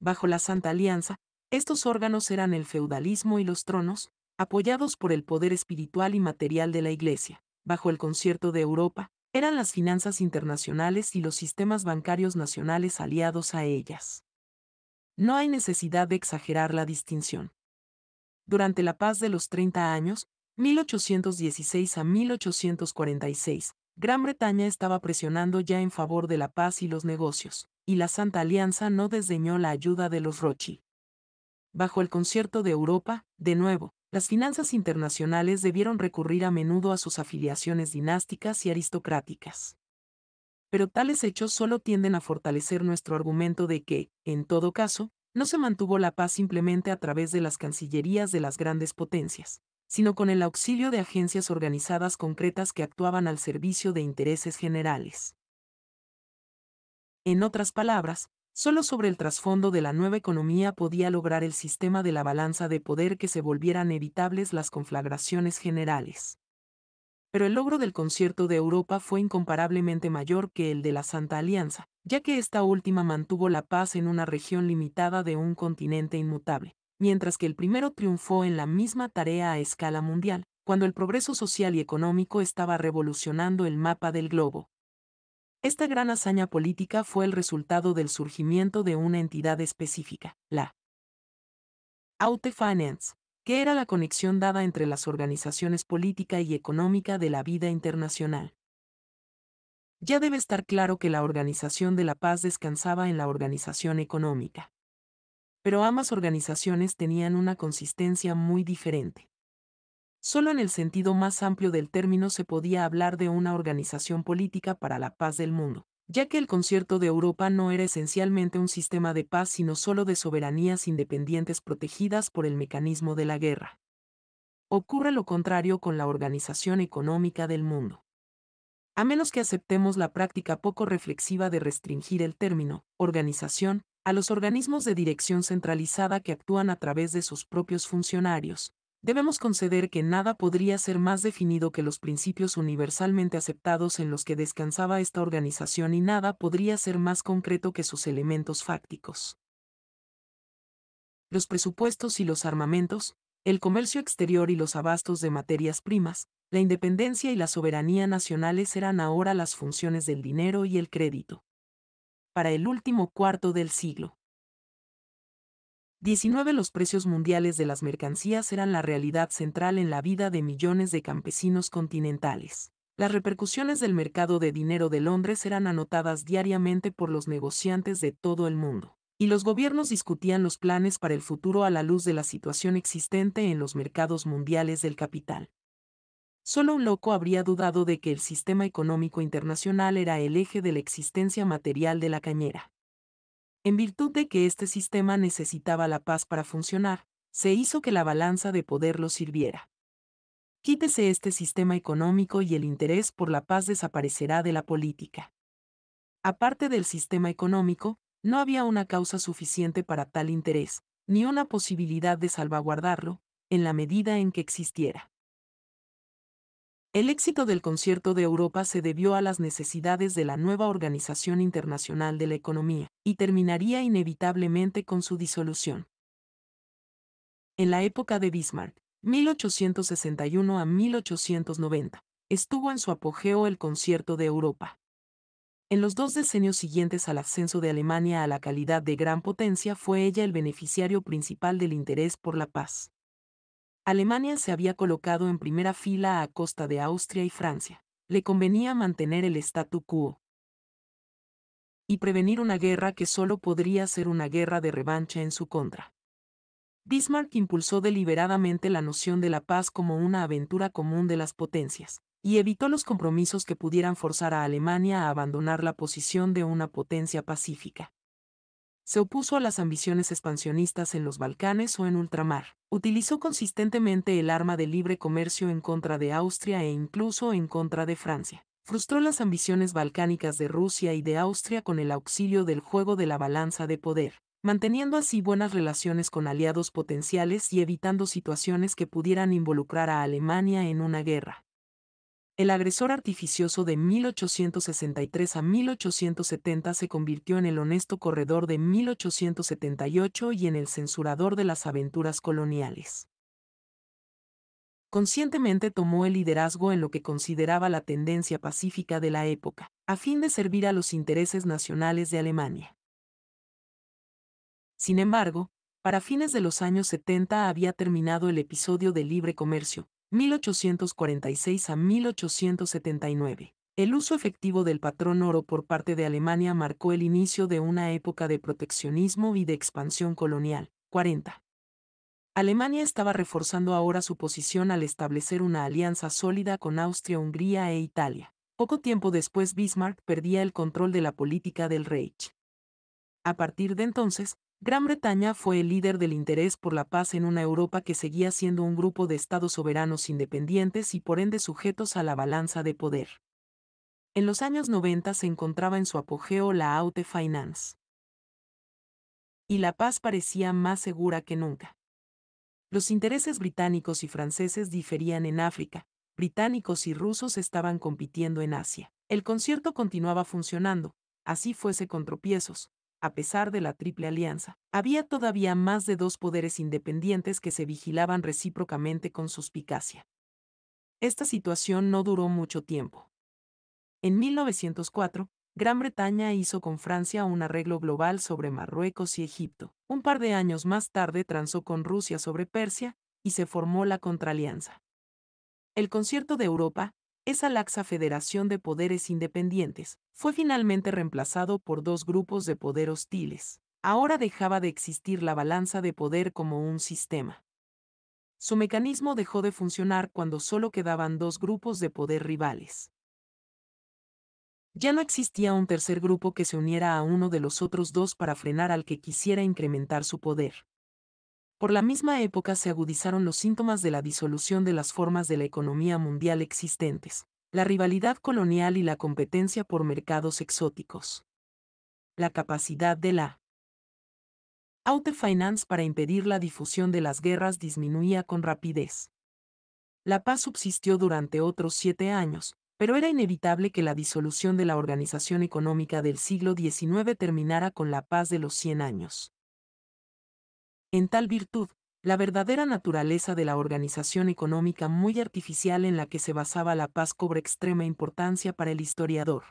Bajo la Santa Alianza, estos órganos eran el feudalismo y los tronos, apoyados por el poder espiritual y material de la Iglesia. Bajo el concierto de Europa, eran las finanzas internacionales y los sistemas bancarios nacionales aliados a ellas. No hay necesidad de exagerar la distinción. Durante la paz de los 30 años, 1816 a 1846, Gran Bretaña estaba presionando ya en favor de la paz y los negocios, y la Santa Alianza no desdeñó la ayuda de los Rothschild. Bajo el concierto de Europa, de nuevo, las finanzas internacionales debieron recurrir a menudo a sus afiliaciones dinásticas y aristocráticas. Pero tales hechos solo tienden a fortalecer nuestro argumento de que, en todo caso, no se mantuvo la paz simplemente a través de las cancillerías de las grandes potencias, sino con el auxilio de agencias organizadas concretas que actuaban al servicio de intereses generales. En otras palabras, Solo sobre el trasfondo de la nueva economía podía lograr el sistema de la balanza de poder que se volvieran evitables las conflagraciones generales. pero el logro del concierto de Europa fue incomparablemente mayor que el de la Santa Alianza, ya que esta última mantuvo la paz en una región limitada de un continente inmutable, mientras que el primero triunfó en la misma tarea a escala mundial, cuando el progreso social y económico estaba revolucionando el mapa del globo. Esta gran hazaña política fue el resultado del surgimiento de una entidad específica, la Aute Finance, que era la conexión dada entre las organizaciones política y económica de la vida internacional. Ya debe estar claro que la Organización de la Paz descansaba en la organización económica. Pero ambas organizaciones tenían una consistencia muy diferente. Solo en el sentido más amplio del término se podía hablar de una organización política para la paz del mundo ya que el concierto de Europa no era esencialmente un sistema de paz sino solo de soberanías independientes protegidas por el mecanismo de la guerra. Ocurre lo contrario con la Organización Económica del Mundo. A menos que aceptemos la práctica poco reflexiva de restringir el término, organización, a los organismos de dirección centralizada que actúan a través de sus propios funcionarios, debemos conceder que nada podría ser más definido que los principios universalmente aceptados en los que descansaba esta organización y nada podría ser más concreto que sus elementos fácticos. Los presupuestos y los armamentos, el comercio exterior y los abastos de materias primas, la independencia y la soberanía nacionales eran ahora las funciones del dinero y el crédito. Para el último cuarto del siglo. 19. Los precios mundiales de las mercancías eran la realidad central en la vida de millones de campesinos continentales. Las repercusiones del mercado de dinero de Londres eran anotadas diariamente por los negociantes de todo el mundo, y los gobiernos discutían los planes para el futuro a la luz de la situación existente en los mercados mundiales del capital. Solo un loco habría dudado de que el sistema económico internacional era el eje de la existencia material de la cañera. En virtud de que este sistema necesitaba la paz para funcionar, se hizo que la balanza de poder lo sirviera. Quítese este sistema económico y el interés por la paz desaparecerá de la política. Aparte del sistema económico, no había una causa suficiente para tal interés, ni una posibilidad de salvaguardarlo, en la medida en que existiera. El éxito del concierto de Europa se debió a las necesidades de la nueva Organización Internacional de la Economía, y terminaría inevitablemente con su disolución. En la época de Bismarck, 1861 a 1890, estuvo en su apogeo el concierto de Europa. En los dos decenios siguientes al ascenso de Alemania a la calidad de gran potencia fue ella el beneficiario principal del interés por la paz. Alemania se había colocado en primera fila a costa de Austria y Francia. Le convenía mantener el statu quo y prevenir una guerra que solo podría ser una guerra de revancha en su contra. Bismarck impulsó deliberadamente la noción de la paz como una aventura común de las potencias, y evitó los compromisos que pudieran forzar a Alemania a abandonar la posición de una potencia pacífica se opuso a las ambiciones expansionistas en los Balcanes o en ultramar. Utilizó consistentemente el arma de libre comercio en contra de Austria e incluso en contra de Francia. Frustró las ambiciones balcánicas de Rusia y de Austria con el auxilio del juego de la balanza de poder, manteniendo así buenas relaciones con aliados potenciales y evitando situaciones que pudieran involucrar a Alemania en una guerra el agresor artificioso de 1863 a 1870 se convirtió en el honesto corredor de 1878 y en el censurador de las aventuras coloniales. Conscientemente tomó el liderazgo en lo que consideraba la tendencia pacífica de la época, a fin de servir a los intereses nacionales de Alemania. Sin embargo, para fines de los años 70 había terminado el episodio de libre comercio, 1846 a 1879. El uso efectivo del patrón oro por parte de Alemania marcó el inicio de una época de proteccionismo y de expansión colonial. 40. Alemania estaba reforzando ahora su posición al establecer una alianza sólida con Austria, Hungría e Italia. Poco tiempo después Bismarck perdía el control de la política del Reich. A partir de entonces, Gran Bretaña fue el líder del interés por la paz en una Europa que seguía siendo un grupo de estados soberanos independientes y por ende sujetos a la balanza de poder. En los años 90 se encontraba en su apogeo la Haute Finance. Y la paz parecía más segura que nunca. Los intereses británicos y franceses diferían en África, británicos y rusos estaban compitiendo en Asia. El concierto continuaba funcionando, así fuese con tropiezos, a pesar de la Triple Alianza. Había todavía más de dos poderes independientes que se vigilaban recíprocamente con suspicacia. Esta situación no duró mucho tiempo. En 1904, Gran Bretaña hizo con Francia un arreglo global sobre Marruecos y Egipto. Un par de años más tarde transó con Rusia sobre Persia, y se formó la Contraalianza. El Concierto de Europa, esa laxa federación de poderes independientes, fue finalmente reemplazado por dos grupos de poder hostiles. Ahora dejaba de existir la balanza de poder como un sistema. Su mecanismo dejó de funcionar cuando solo quedaban dos grupos de poder rivales. Ya no existía un tercer grupo que se uniera a uno de los otros dos para frenar al que quisiera incrementar su poder. Por la misma época se agudizaron los síntomas de la disolución de las formas de la economía mundial existentes, la rivalidad colonial y la competencia por mercados exóticos. La capacidad de la Finance para impedir la difusión de las guerras disminuía con rapidez. La paz subsistió durante otros siete años, pero era inevitable que la disolución de la organización económica del siglo XIX terminara con la paz de los cien años. En tal virtud, la verdadera naturaleza de la organización económica muy artificial en la que se basaba la paz cobra extrema importancia para el historiador.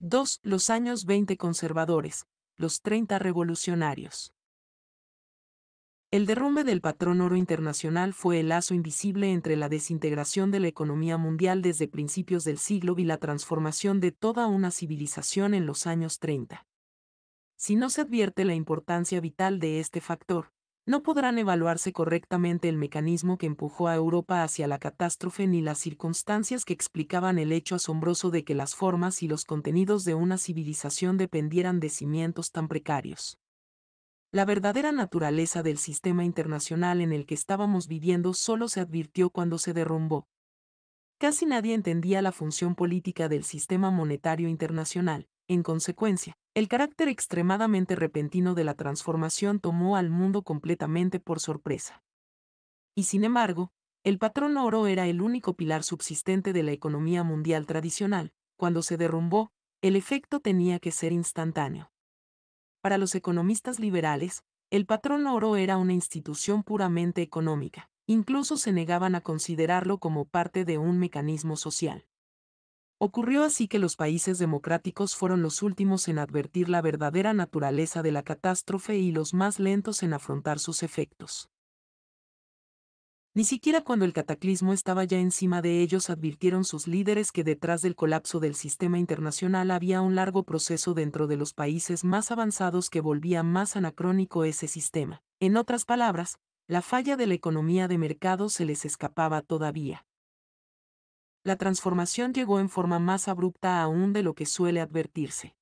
2. Los años 20 conservadores, los 30 revolucionarios. El derrumbe del patrón oro internacional fue el lazo invisible entre la desintegración de la economía mundial desde principios del siglo y la transformación de toda una civilización en los años 30. Si no se advierte la importancia vital de este factor, no podrán evaluarse correctamente el mecanismo que empujó a Europa hacia la catástrofe ni las circunstancias que explicaban el hecho asombroso de que las formas y los contenidos de una civilización dependieran de cimientos tan precarios. La verdadera naturaleza del sistema internacional en el que estábamos viviendo solo se advirtió cuando se derrumbó. Casi nadie entendía la función política del sistema monetario internacional, en consecuencia, el carácter extremadamente repentino de la transformación tomó al mundo completamente por sorpresa. Y sin embargo, el patrón oro era el único pilar subsistente de la economía mundial tradicional. Cuando se derrumbó, el efecto tenía que ser instantáneo. Para los economistas liberales, el patrón oro era una institución puramente económica. Incluso se negaban a considerarlo como parte de un mecanismo social. Ocurrió así que los países democráticos fueron los últimos en advertir la verdadera naturaleza de la catástrofe y los más lentos en afrontar sus efectos. Ni siquiera cuando el cataclismo estaba ya encima de ellos advirtieron sus líderes que detrás del colapso del sistema internacional había un largo proceso dentro de los países más avanzados que volvía más anacrónico ese sistema. En otras palabras, la falla de la economía de mercado se les escapaba todavía la transformación llegó en forma más abrupta aún de lo que suele advertirse.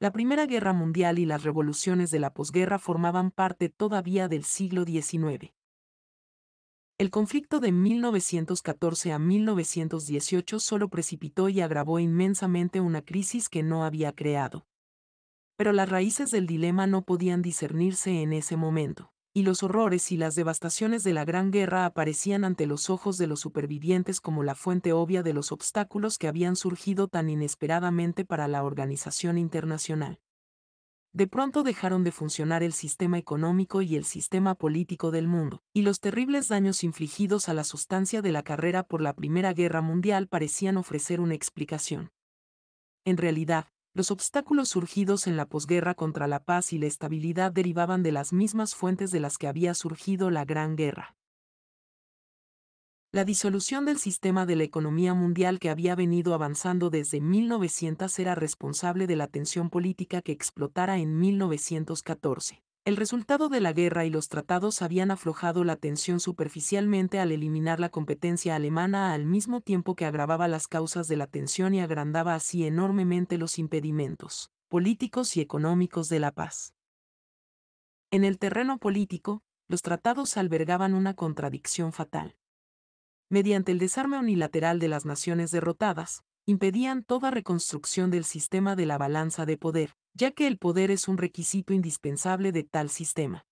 La Primera Guerra Mundial y las revoluciones de la posguerra formaban parte todavía del siglo XIX. El conflicto de 1914 a 1918 solo precipitó y agravó inmensamente una crisis que no había creado. Pero las raíces del dilema no podían discernirse en ese momento y los horrores y las devastaciones de la Gran Guerra aparecían ante los ojos de los supervivientes como la fuente obvia de los obstáculos que habían surgido tan inesperadamente para la organización internacional. De pronto dejaron de funcionar el sistema económico y el sistema político del mundo, y los terribles daños infligidos a la sustancia de la carrera por la Primera Guerra Mundial parecían ofrecer una explicación. En realidad, los obstáculos surgidos en la posguerra contra la paz y la estabilidad derivaban de las mismas fuentes de las que había surgido la Gran Guerra. La disolución del sistema de la economía mundial que había venido avanzando desde 1900 era responsable de la tensión política que explotara en 1914. El resultado de la guerra y los tratados habían aflojado la tensión superficialmente al eliminar la competencia alemana al mismo tiempo que agravaba las causas de la tensión y agrandaba así enormemente los impedimentos políticos y económicos de la paz. En el terreno político, los tratados albergaban una contradicción fatal. Mediante el desarme unilateral de las naciones derrotadas, impedían toda reconstrucción del sistema de la balanza de poder, ya que el poder es un requisito indispensable de tal sistema.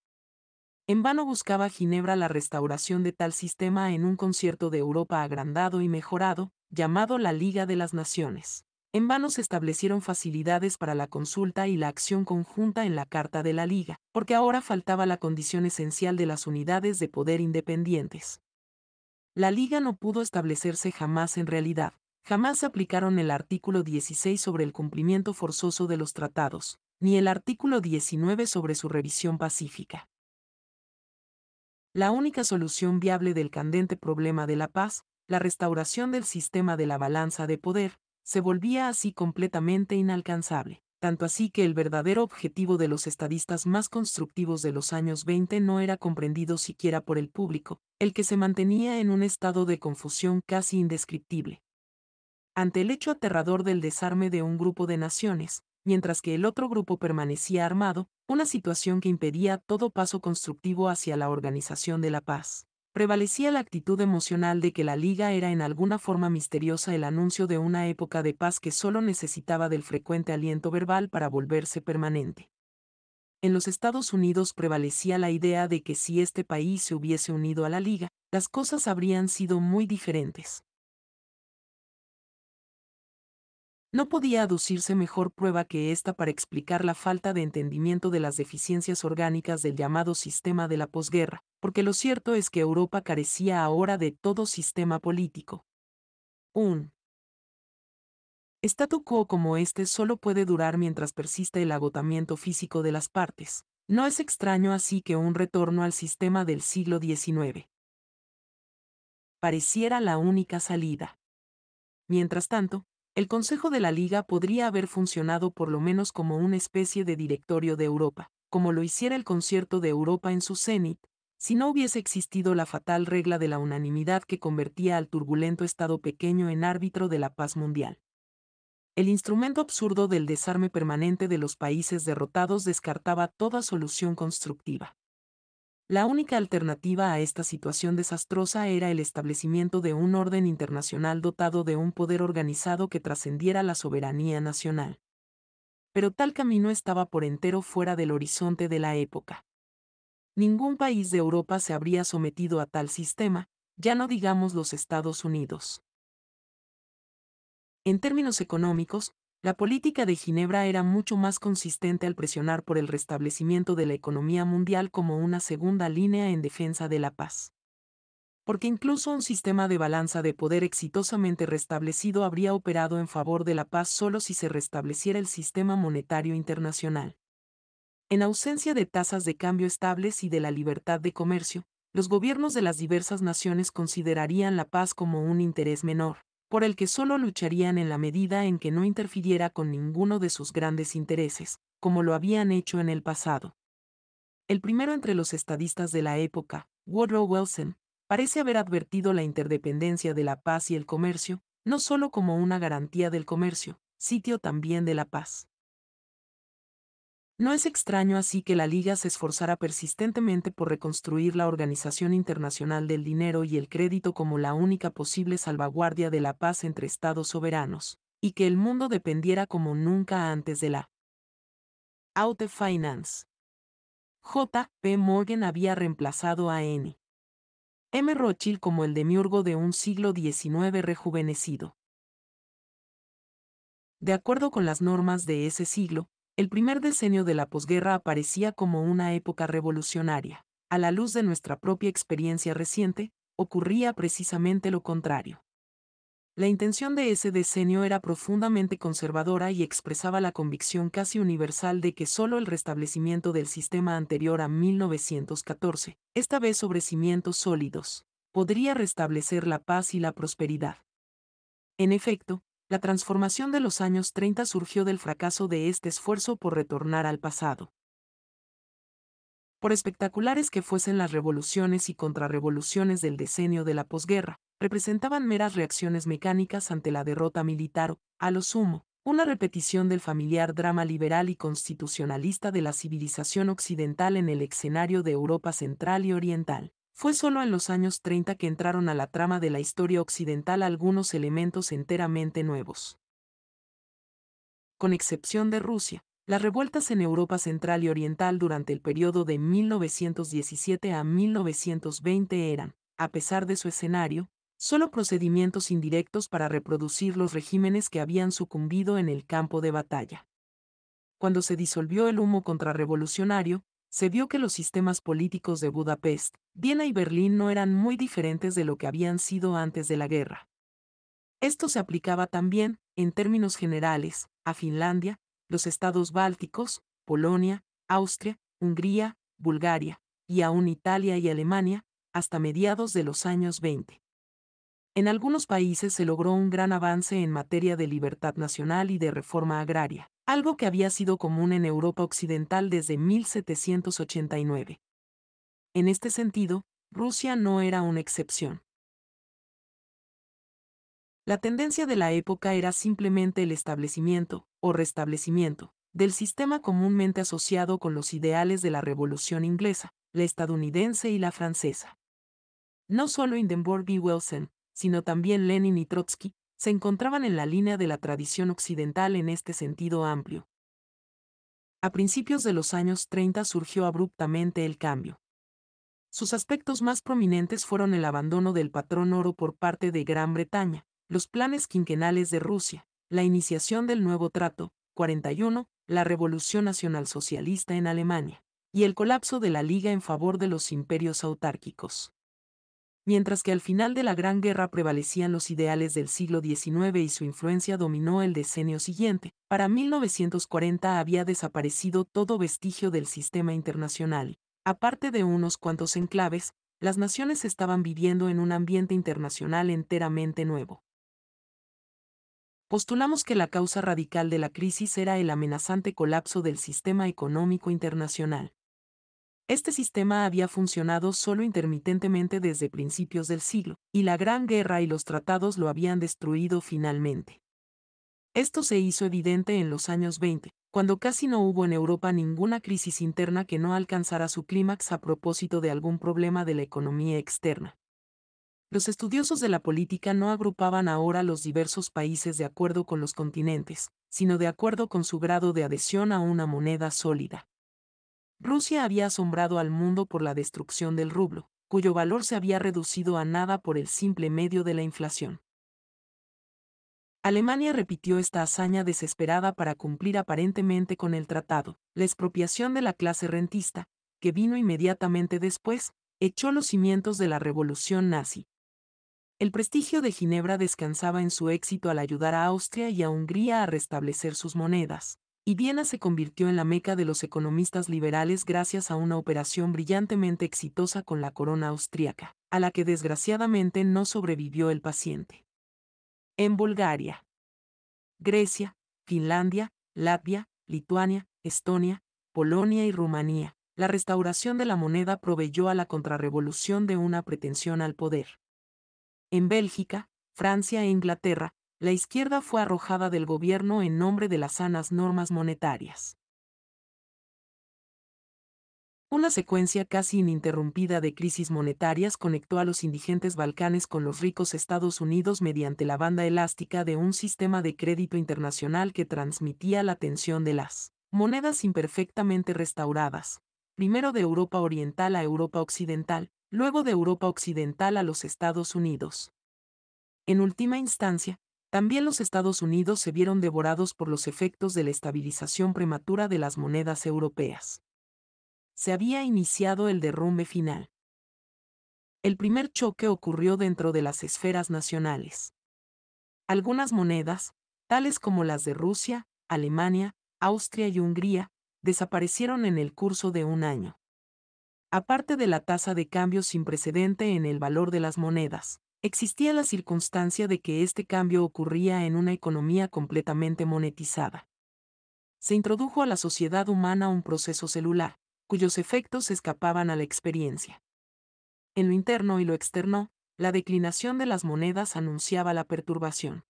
En vano buscaba Ginebra la restauración de tal sistema en un concierto de Europa agrandado y mejorado, llamado la Liga de las Naciones. En vano se establecieron facilidades para la consulta y la acción conjunta en la Carta de la Liga, porque ahora faltaba la condición esencial de las unidades de poder independientes. La Liga no pudo establecerse jamás en realidad, jamás aplicaron el artículo 16 sobre el cumplimiento forzoso de los tratados, ni el artículo 19 sobre su revisión pacífica. La única solución viable del candente problema de la paz, la restauración del sistema de la balanza de poder, se volvía así completamente inalcanzable, tanto así que el verdadero objetivo de los estadistas más constructivos de los años 20 no era comprendido siquiera por el público, el que se mantenía en un estado de confusión casi indescriptible. Ante el hecho aterrador del desarme de un grupo de naciones, mientras que el otro grupo permanecía armado, una situación que impedía todo paso constructivo hacia la organización de la paz prevalecía la actitud emocional de que la Liga era en alguna forma misteriosa el anuncio de una época de paz que solo necesitaba del frecuente aliento verbal para volverse permanente. En los Estados Unidos prevalecía la idea de que si este país se hubiese unido a la Liga, las cosas habrían sido muy diferentes. No podía aducirse mejor prueba que esta para explicar la falta de entendimiento de las deficiencias orgánicas del llamado sistema de la posguerra, porque lo cierto es que Europa carecía ahora de todo sistema político. Un statu quo como este solo puede durar mientras persista el agotamiento físico de las partes. No es extraño así que un retorno al sistema del siglo XIX pareciera la única salida. Mientras tanto, el Consejo de la Liga podría haber funcionado por lo menos como una especie de directorio de Europa, como lo hiciera el concierto de Europa en su cenit, si no hubiese existido la fatal regla de la unanimidad que convertía al turbulento Estado pequeño en árbitro de la paz mundial. El instrumento absurdo del desarme permanente de los países derrotados descartaba toda solución constructiva. La única alternativa a esta situación desastrosa era el establecimiento de un orden internacional dotado de un poder organizado que trascendiera la soberanía nacional. Pero tal camino estaba por entero fuera del horizonte de la época. Ningún país de Europa se habría sometido a tal sistema, ya no digamos los Estados Unidos. En términos económicos, la política de Ginebra era mucho más consistente al presionar por el restablecimiento de la economía mundial como una segunda línea en defensa de la paz. Porque incluso un sistema de balanza de poder exitosamente restablecido habría operado en favor de la paz solo si se restableciera el sistema monetario internacional. En ausencia de tasas de cambio estables y de la libertad de comercio, los gobiernos de las diversas naciones considerarían la paz como un interés menor, por el que solo lucharían en la medida en que no interfiriera con ninguno de sus grandes intereses, como lo habían hecho en el pasado. El primero entre los estadistas de la época, Woodrow Wilson, parece haber advertido la interdependencia de la paz y el comercio, no solo como una garantía del comercio, sitio también de la paz. No es extraño así que la Liga se esforzara persistentemente por reconstruir la Organización Internacional del Dinero y el Crédito como la única posible salvaguardia de la paz entre Estados soberanos, y que el mundo dependiera como nunca antes de la Out Finance. J. P. Morgan había reemplazado a N. M. Rothschild como el demiurgo de un siglo XIX rejuvenecido. De acuerdo con las normas de ese siglo, el primer decenio de la posguerra aparecía como una época revolucionaria. A la luz de nuestra propia experiencia reciente, ocurría precisamente lo contrario. La intención de ese decenio era profundamente conservadora y expresaba la convicción casi universal de que solo el restablecimiento del sistema anterior a 1914, esta vez sobre cimientos sólidos, podría restablecer la paz y la prosperidad. En efecto, la transformación de los años 30 surgió del fracaso de este esfuerzo por retornar al pasado. Por espectaculares que fuesen las revoluciones y contrarrevoluciones del decenio de la posguerra, representaban meras reacciones mecánicas ante la derrota militar, a lo sumo, una repetición del familiar drama liberal y constitucionalista de la civilización occidental en el escenario de Europa central y oriental. Fue solo en los años 30 que entraron a la trama de la historia occidental algunos elementos enteramente nuevos. Con excepción de Rusia, Las revueltas en Europa Central y Oriental durante el periodo de 1917 a 1920 eran, a pesar de su escenario, solo procedimientos indirectos para reproducir los regímenes que habían sucumbido en el campo de batalla. Cuando se disolvió el humo contrarrevolucionario, se vio que los sistemas políticos de Budapest, Viena y Berlín no eran muy diferentes de lo que habían sido antes de la guerra. Esto se aplicaba también, en términos generales, a Finlandia, los estados bálticos, Polonia, Austria, Hungría, Bulgaria, y aún Italia y Alemania, hasta mediados de los años 20. En algunos países se logró un gran avance en materia de libertad nacional y de reforma agraria, algo que había sido común en Europa Occidental desde 1789. En este sentido, Rusia no era una excepción. La tendencia de la época era simplemente el establecimiento, o restablecimiento, del sistema comúnmente asociado con los ideales de la Revolución inglesa, la estadounidense y la francesa. No solo Hindenburg y Wilson, sino también Lenin y Trotsky, se encontraban en la línea de la tradición occidental en este sentido amplio. A principios de los años 30 surgió abruptamente el cambio. Sus aspectos más prominentes fueron el abandono del patrón oro por parte de Gran Bretaña, los planes quinquenales de Rusia, la iniciación del nuevo trato, 41, la Revolución Nacional Socialista en Alemania, y el colapso de la Liga en favor de los imperios autárquicos mientras que al final de la Gran Guerra prevalecían los ideales del siglo XIX y su influencia dominó el decenio siguiente, para 1940 había desaparecido todo vestigio del sistema internacional. Aparte de unos cuantos enclaves, las naciones estaban viviendo en un ambiente internacional enteramente nuevo. Postulamos que la causa radical de la crisis era el amenazante colapso del sistema económico internacional. Este sistema había funcionado solo intermitentemente desde principios del siglo, y la Gran Guerra y los tratados lo habían destruido finalmente. Esto se hizo evidente en los años 20, cuando casi no hubo en Europa ninguna crisis interna que no alcanzara su clímax a propósito de algún problema de la economía externa. Los estudiosos de la política no agrupaban ahora los diversos países de acuerdo con los continentes, sino de acuerdo con su grado de adhesión a una moneda sólida. Rusia había asombrado al mundo por la destrucción del rublo, cuyo valor se había reducido a nada por el simple medio de la inflación. Alemania repitió esta hazaña desesperada para cumplir aparentemente con el tratado. La expropiación de la clase rentista, que vino inmediatamente después, echó los cimientos de la revolución nazi. El prestigio de Ginebra descansaba en su éxito al ayudar a Austria y a Hungría a restablecer sus monedas y Viena se convirtió en la meca de los economistas liberales gracias a una operación brillantemente exitosa con la corona austríaca, a la que desgraciadamente no sobrevivió el paciente. En Bulgaria, Grecia, Finlandia, Latvia, Lituania, Estonia, Polonia y Rumanía, la restauración de la moneda proveyó a la contrarrevolución de una pretensión al poder. En Bélgica, Francia e Inglaterra, la izquierda fue arrojada del gobierno en nombre de las sanas normas monetarias. Una secuencia casi ininterrumpida de crisis monetarias conectó a los indigentes Balcanes con los ricos Estados Unidos mediante la banda elástica de un sistema de crédito internacional que transmitía la tensión de las monedas imperfectamente restauradas, primero de Europa Oriental a Europa Occidental, luego de Europa Occidental a los Estados Unidos. En última instancia, también los Estados Unidos se vieron devorados por los efectos de la estabilización prematura de las monedas europeas. Se había iniciado el derrumbe final. El primer choque ocurrió dentro de las esferas nacionales. Algunas monedas, tales como las de Rusia, Alemania, Austria y Hungría, desaparecieron en el curso de un año. Aparte de la tasa de cambio sin precedente en el valor de las monedas, existía la circunstancia de que este cambio ocurría en una economía completamente monetizada. Se introdujo a la sociedad humana un proceso celular, cuyos efectos escapaban a la experiencia. En lo interno y lo externo, la declinación de las monedas anunciaba la perturbación.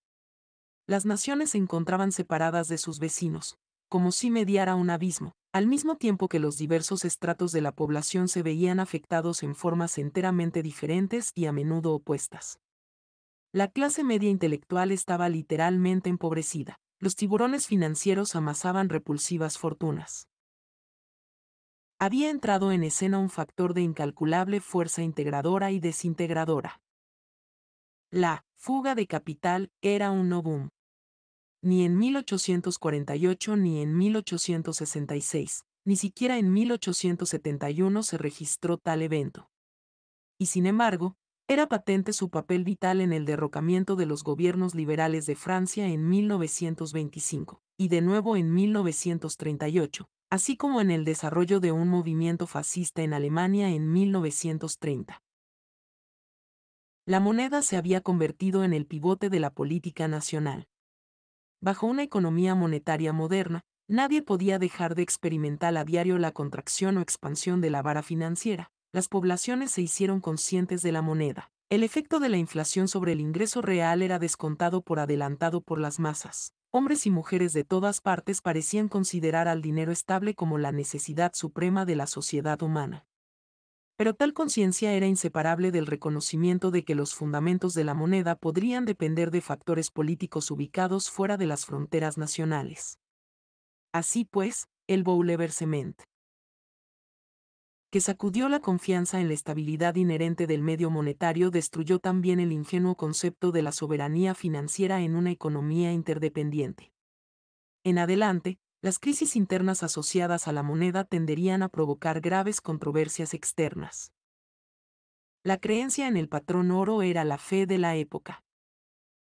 Las naciones se encontraban separadas de sus vecinos, como si mediara un abismo, al mismo tiempo que los diversos estratos de la población se veían afectados en formas enteramente diferentes y a menudo opuestas. La clase media intelectual estaba literalmente empobrecida, los tiburones financieros amasaban repulsivas fortunas. Había entrado en escena un factor de incalculable fuerza integradora y desintegradora. La fuga de capital era un no boom. Ni en 1848 ni en 1866, ni siquiera en 1871 se registró tal evento. Y sin embargo, era patente su papel vital en el derrocamiento de los gobiernos liberales de Francia en 1925, y de nuevo en 1938, así como en el desarrollo de un movimiento fascista en Alemania en 1930. La moneda se había convertido en el pivote de la política nacional. Bajo una economía monetaria moderna, nadie podía dejar de experimentar a diario la contracción o expansión de la vara financiera, las poblaciones se hicieron conscientes de la moneda. El efecto de la inflación sobre el ingreso real era descontado por adelantado por las masas. Hombres y mujeres de todas partes parecían considerar al dinero estable como la necesidad suprema de la sociedad humana. Pero tal conciencia era inseparable del reconocimiento de que los fundamentos de la moneda podrían depender de factores políticos ubicados fuera de las fronteras nacionales. Así pues, el Bouleversement que sacudió la confianza en la estabilidad inherente del medio monetario destruyó también el ingenuo concepto de la soberanía financiera en una economía interdependiente. En adelante, las crisis internas asociadas a la moneda tenderían a provocar graves controversias externas. La creencia en el patrón oro era la fe de la época.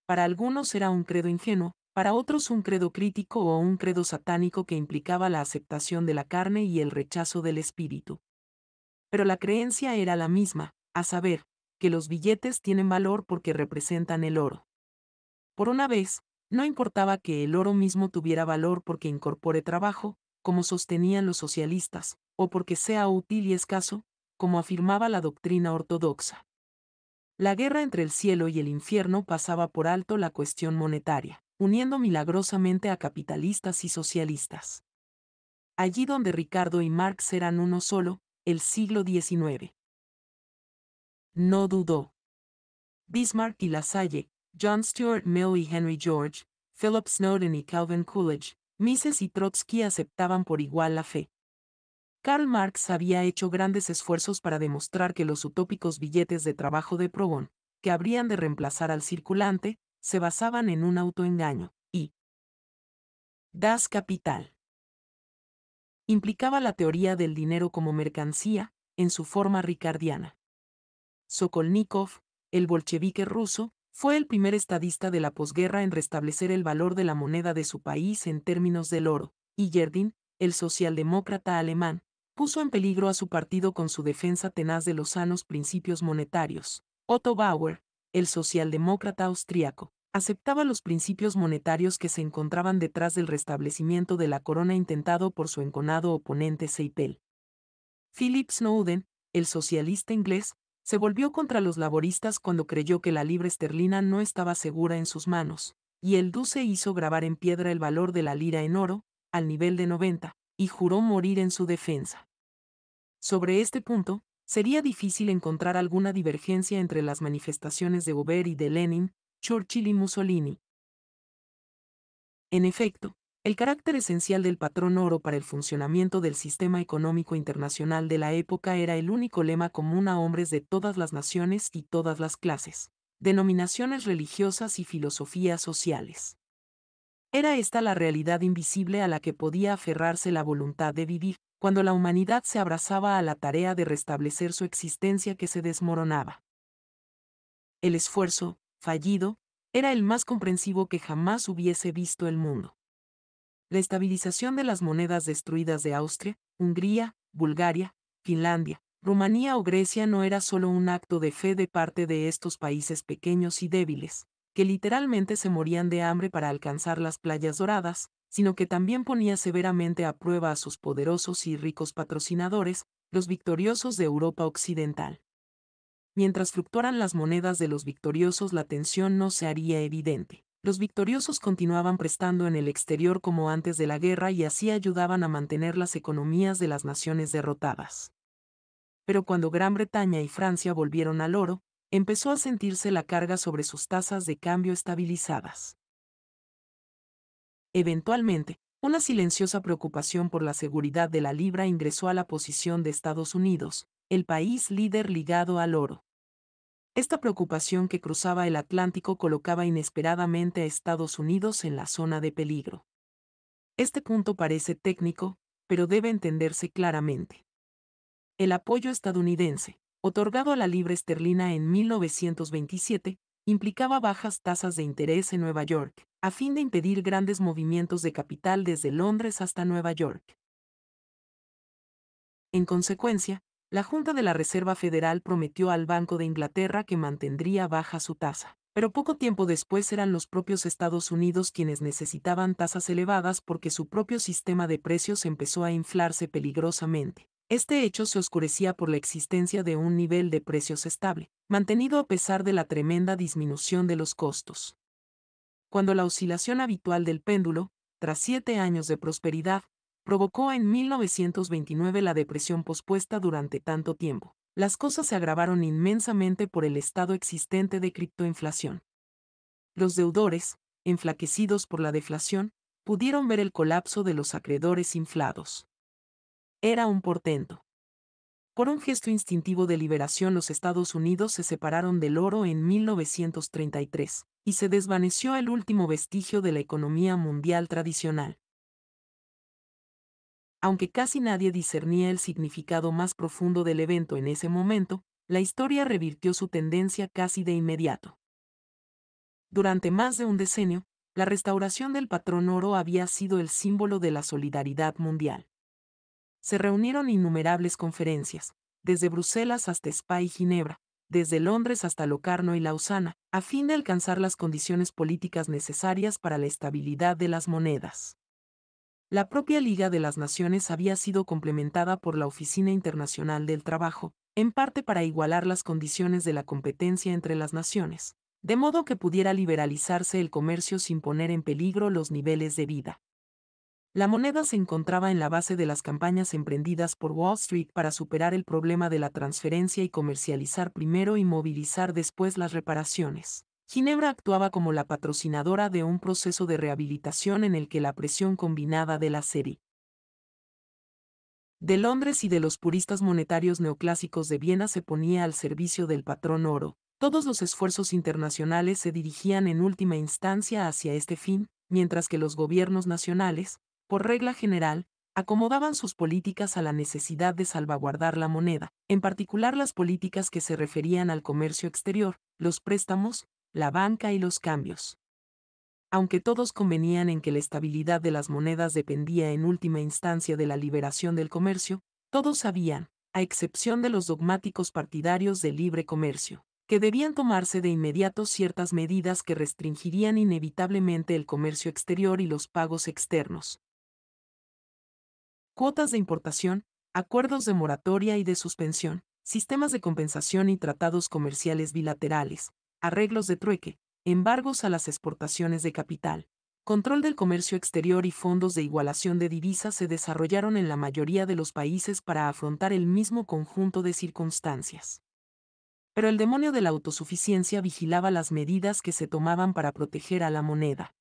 Para algunos era un credo ingenuo, para otros un credo crítico o un credo satánico que implicaba la aceptación de la carne y el rechazo del espíritu pero la creencia era la misma, a saber, que los billetes tienen valor porque representan el oro. Por una vez, no importaba que el oro mismo tuviera valor porque incorpore trabajo, como sostenían los socialistas, o porque sea útil y escaso, como afirmaba la doctrina ortodoxa. La guerra entre el cielo y el infierno pasaba por alto la cuestión monetaria, uniendo milagrosamente a capitalistas y socialistas. Allí donde Ricardo y Marx eran uno solo, el siglo XIX. No dudó. Bismarck y Lasalle, John Stuart Mill y Henry George, Philip Snowden y Calvin Coolidge, Mises y Trotsky aceptaban por igual la fe. Karl Marx había hecho grandes esfuerzos para demostrar que los utópicos billetes de trabajo de Probon, que habrían de reemplazar al circulante, se basaban en un autoengaño, y Das Capital implicaba la teoría del dinero como mercancía, en su forma ricardiana. Sokolnikov, el bolchevique ruso, fue el primer estadista de la posguerra en restablecer el valor de la moneda de su país en términos del oro, y Yerdin, el socialdemócrata alemán, puso en peligro a su partido con su defensa tenaz de los sanos principios monetarios. Otto Bauer, el socialdemócrata austríaco, aceptaba los principios monetarios que se encontraban detrás del restablecimiento de la corona intentado por su enconado oponente Seipel. Philip Snowden, el socialista inglés, se volvió contra los laboristas cuando creyó que la libra esterlina no estaba segura en sus manos, y el Duce hizo grabar en piedra el valor de la lira en oro, al nivel de 90, y juró morir en su defensa. Sobre este punto, sería difícil encontrar alguna divergencia entre las manifestaciones de Gober y de Lenin, Churchill y Mussolini. En efecto, el carácter esencial del patrón oro para el funcionamiento del sistema económico internacional de la época era el único lema común a hombres de todas las naciones y todas las clases, denominaciones religiosas y filosofías sociales. Era esta la realidad invisible a la que podía aferrarse la voluntad de vivir, cuando la humanidad se abrazaba a la tarea de restablecer su existencia que se desmoronaba. El esfuerzo, fallido, era el más comprensivo que jamás hubiese visto el mundo. La estabilización de las monedas destruidas de Austria, Hungría, Bulgaria, Finlandia, Rumanía o Grecia no era solo un acto de fe de parte de estos países pequeños y débiles, que literalmente se morían de hambre para alcanzar las playas doradas, sino que también ponía severamente a prueba a sus poderosos y ricos patrocinadores, los victoriosos de Europa Occidental. Mientras fluctuaran las monedas de los victoriosos la tensión no se haría evidente. Los victoriosos continuaban prestando en el exterior como antes de la guerra y así ayudaban a mantener las economías de las naciones derrotadas. Pero cuando Gran Bretaña y Francia volvieron al oro, empezó a sentirse la carga sobre sus tasas de cambio estabilizadas. Eventualmente, una silenciosa preocupación por la seguridad de la libra ingresó a la posición de Estados Unidos, el país líder ligado al oro. Esta preocupación que cruzaba el Atlántico colocaba inesperadamente a Estados Unidos en la zona de peligro. Este punto parece técnico, pero debe entenderse claramente. El apoyo estadounidense, otorgado a la libra esterlina en 1927, implicaba bajas tasas de interés en Nueva York, a fin de impedir grandes movimientos de capital desde Londres hasta Nueva York. En consecuencia, la Junta de la Reserva Federal prometió al Banco de Inglaterra que mantendría baja su tasa. Pero poco tiempo después eran los propios Estados Unidos quienes necesitaban tasas elevadas porque su propio sistema de precios empezó a inflarse peligrosamente. Este hecho se oscurecía por la existencia de un nivel de precios estable, mantenido a pesar de la tremenda disminución de los costos. Cuando la oscilación habitual del péndulo, tras siete años de prosperidad, provocó en 1929 la depresión pospuesta durante tanto tiempo. Las cosas se agravaron inmensamente por el estado existente de criptoinflación. Los deudores, enflaquecidos por la deflación, pudieron ver el colapso de los acreedores inflados. Era un portento. Por un gesto instintivo de liberación los Estados Unidos se separaron del oro en 1933, y se desvaneció el último vestigio de la economía mundial tradicional aunque casi nadie discernía el significado más profundo del evento en ese momento, la historia revirtió su tendencia casi de inmediato. Durante más de un decenio, la restauración del patrón oro había sido el símbolo de la solidaridad mundial. Se reunieron innumerables conferencias, desde Bruselas hasta Spa y Ginebra, desde Londres hasta Locarno y Lausana, a fin de alcanzar las condiciones políticas necesarias para la estabilidad de las monedas. La propia Liga de las Naciones había sido complementada por la Oficina Internacional del Trabajo, en parte para igualar las condiciones de la competencia entre las naciones, de modo que pudiera liberalizarse el comercio sin poner en peligro los niveles de vida. La moneda se encontraba en la base de las campañas emprendidas por Wall Street para superar el problema de la transferencia y comercializar primero y movilizar después las reparaciones. Ginebra actuaba como la patrocinadora de un proceso de rehabilitación en el que la presión combinada de la serie de Londres y de los puristas monetarios neoclásicos de Viena se ponía al servicio del patrón oro. Todos los esfuerzos internacionales se dirigían en última instancia hacia este fin, mientras que los gobiernos nacionales, por regla general, acomodaban sus políticas a la necesidad de salvaguardar la moneda, en particular las políticas que se referían al comercio exterior, los préstamos, la banca y los cambios. Aunque todos convenían en que la estabilidad de las monedas dependía en última instancia de la liberación del comercio, todos sabían, a excepción de los dogmáticos partidarios del libre comercio, que debían tomarse de inmediato ciertas medidas que restringirían inevitablemente el comercio exterior y los pagos externos. Cuotas de importación, acuerdos de moratoria y de suspensión, sistemas de compensación y tratados comerciales bilaterales, arreglos de trueque, embargos a las exportaciones de capital, control del comercio exterior y fondos de igualación de divisas se desarrollaron en la mayoría de los países para afrontar el mismo conjunto de circunstancias. Pero el demonio de la autosuficiencia vigilaba las medidas que se tomaban para proteger a la moneda.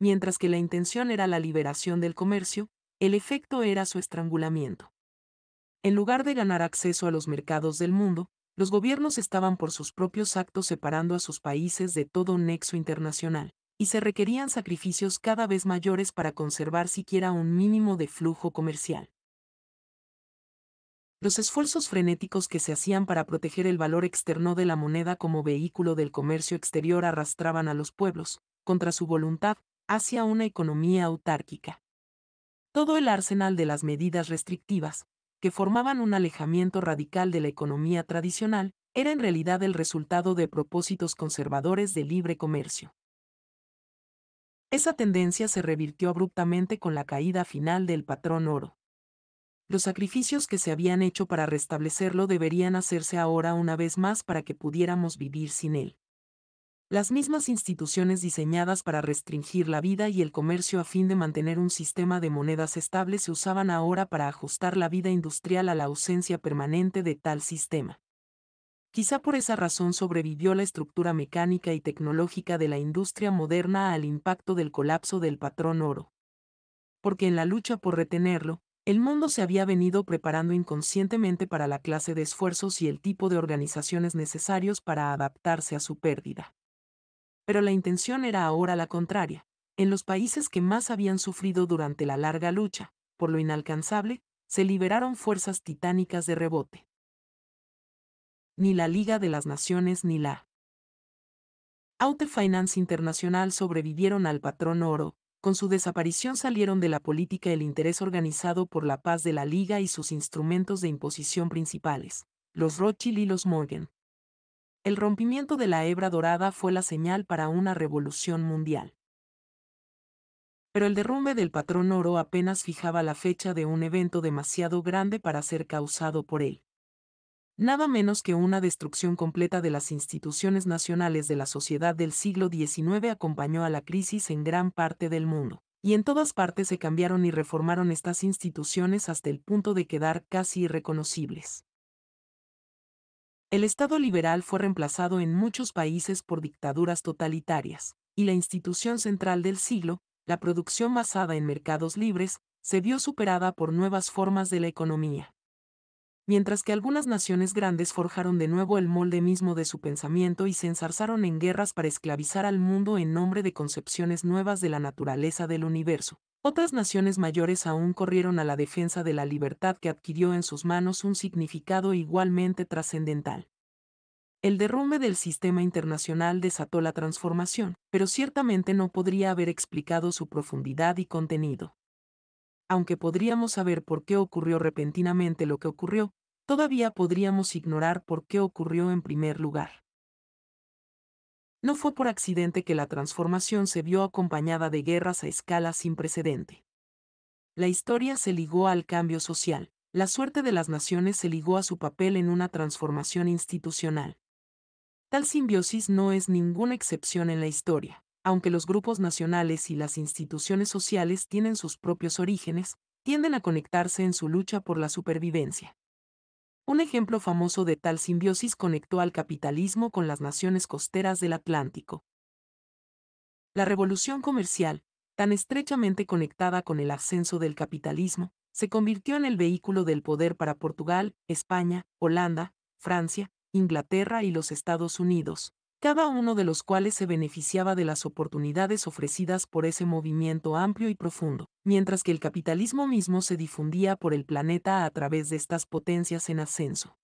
Mientras que la intención era la liberación del comercio, el efecto era su estrangulamiento. En lugar de ganar acceso a los mercados del mundo, los gobiernos estaban por sus propios actos separando a sus países de todo nexo internacional, y se requerían sacrificios cada vez mayores para conservar siquiera un mínimo de flujo comercial. Los esfuerzos frenéticos que se hacían para proteger el valor externo de la moneda como vehículo del comercio exterior arrastraban a los pueblos, contra su voluntad, hacia una economía autárquica. Todo el arsenal de las medidas restrictivas, que formaban un alejamiento radical de la economía tradicional, era en realidad el resultado de propósitos conservadores de libre comercio. Esa tendencia se revirtió abruptamente con la caída final del patrón oro. Los sacrificios que se habían hecho para restablecerlo deberían hacerse ahora una vez más para que pudiéramos vivir sin él. Las mismas instituciones diseñadas para restringir la vida y el comercio a fin de mantener un sistema de monedas estable se usaban ahora para ajustar la vida industrial a la ausencia permanente de tal sistema. Quizá por esa razón sobrevivió la estructura mecánica y tecnológica de la industria moderna al impacto del colapso del patrón oro. Porque en la lucha por retenerlo, el mundo se había venido preparando inconscientemente para la clase de esfuerzos y el tipo de organizaciones necesarios para adaptarse a su pérdida. Pero la intención era ahora la contraria. En los países que más habían sufrido durante la larga lucha, por lo inalcanzable, se liberaron fuerzas titánicas de rebote. Ni la Liga de las Naciones ni la Auto Finance Internacional sobrevivieron al patrón oro, con su desaparición salieron de la política el interés organizado por la paz de la Liga y sus instrumentos de imposición principales, los Rothschild y los Morgan. El rompimiento de la hebra dorada fue la señal para una revolución mundial. Pero el derrumbe del patrón oro apenas fijaba la fecha de un evento demasiado grande para ser causado por él. Nada menos que una destrucción completa de las instituciones nacionales de la sociedad del siglo XIX acompañó a la crisis en gran parte del mundo, y en todas partes se cambiaron y reformaron estas instituciones hasta el punto de quedar casi irreconocibles. El Estado liberal fue reemplazado en muchos países por dictaduras totalitarias, y la institución central del siglo, la producción basada en mercados libres, se vio superada por nuevas formas de la economía mientras que algunas naciones grandes forjaron de nuevo el molde mismo de su pensamiento y se ensarzaron en guerras para esclavizar al mundo en nombre de concepciones nuevas de la naturaleza del universo. Otras naciones mayores aún corrieron a la defensa de la libertad que adquirió en sus manos un significado igualmente trascendental. El derrumbe del sistema internacional desató la transformación, pero ciertamente no podría haber explicado su profundidad y contenido. Aunque podríamos saber por qué ocurrió repentinamente lo que ocurrió, todavía podríamos ignorar por qué ocurrió en primer lugar. No fue por accidente que la transformación se vio acompañada de guerras a escala sin precedente. La historia se ligó al cambio social, la suerte de las naciones se ligó a su papel en una transformación institucional. Tal simbiosis no es ninguna excepción en la historia, aunque los grupos nacionales y las instituciones sociales tienen sus propios orígenes, tienden a conectarse en su lucha por la supervivencia. Un ejemplo famoso de tal simbiosis conectó al capitalismo con las naciones costeras del Atlántico. La revolución comercial, tan estrechamente conectada con el ascenso del capitalismo, se convirtió en el vehículo del poder para Portugal, España, Holanda, Francia, Inglaterra y los Estados Unidos, cada uno de los cuales se beneficiaba de las oportunidades ofrecidas por ese movimiento amplio y profundo, mientras que el capitalismo mismo se difundía por el planeta a través de estas potencias en ascenso.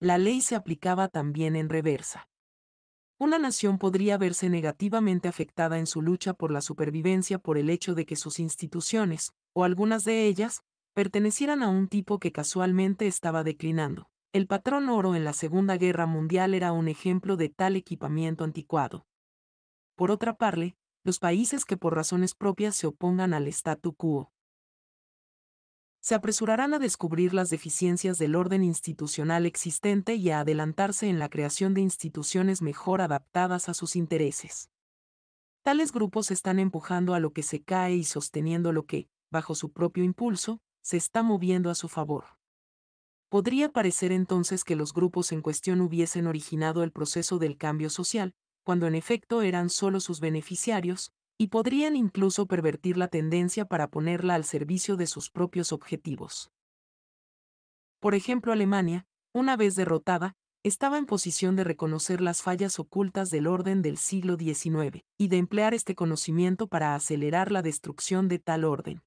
La ley se aplicaba también en reversa. Una nación podría verse negativamente afectada en su lucha por la supervivencia por el hecho de que sus instituciones, o algunas de ellas, pertenecieran a un tipo que casualmente estaba declinando. El patrón oro en la Segunda Guerra Mundial era un ejemplo de tal equipamiento anticuado. Por otra parte, los países que por razones propias se opongan al statu quo se apresurarán a descubrir las deficiencias del orden institucional existente y a adelantarse en la creación de instituciones mejor adaptadas a sus intereses. Tales grupos están empujando a lo que se cae y sosteniendo lo que, bajo su propio impulso, se está moviendo a su favor. Podría parecer entonces que los grupos en cuestión hubiesen originado el proceso del cambio social, cuando en efecto eran solo sus beneficiarios, y podrían incluso pervertir la tendencia para ponerla al servicio de sus propios objetivos. Por ejemplo, Alemania, una vez derrotada, estaba en posición de reconocer las fallas ocultas del orden del siglo XIX, y de emplear este conocimiento para acelerar la destrucción de tal orden.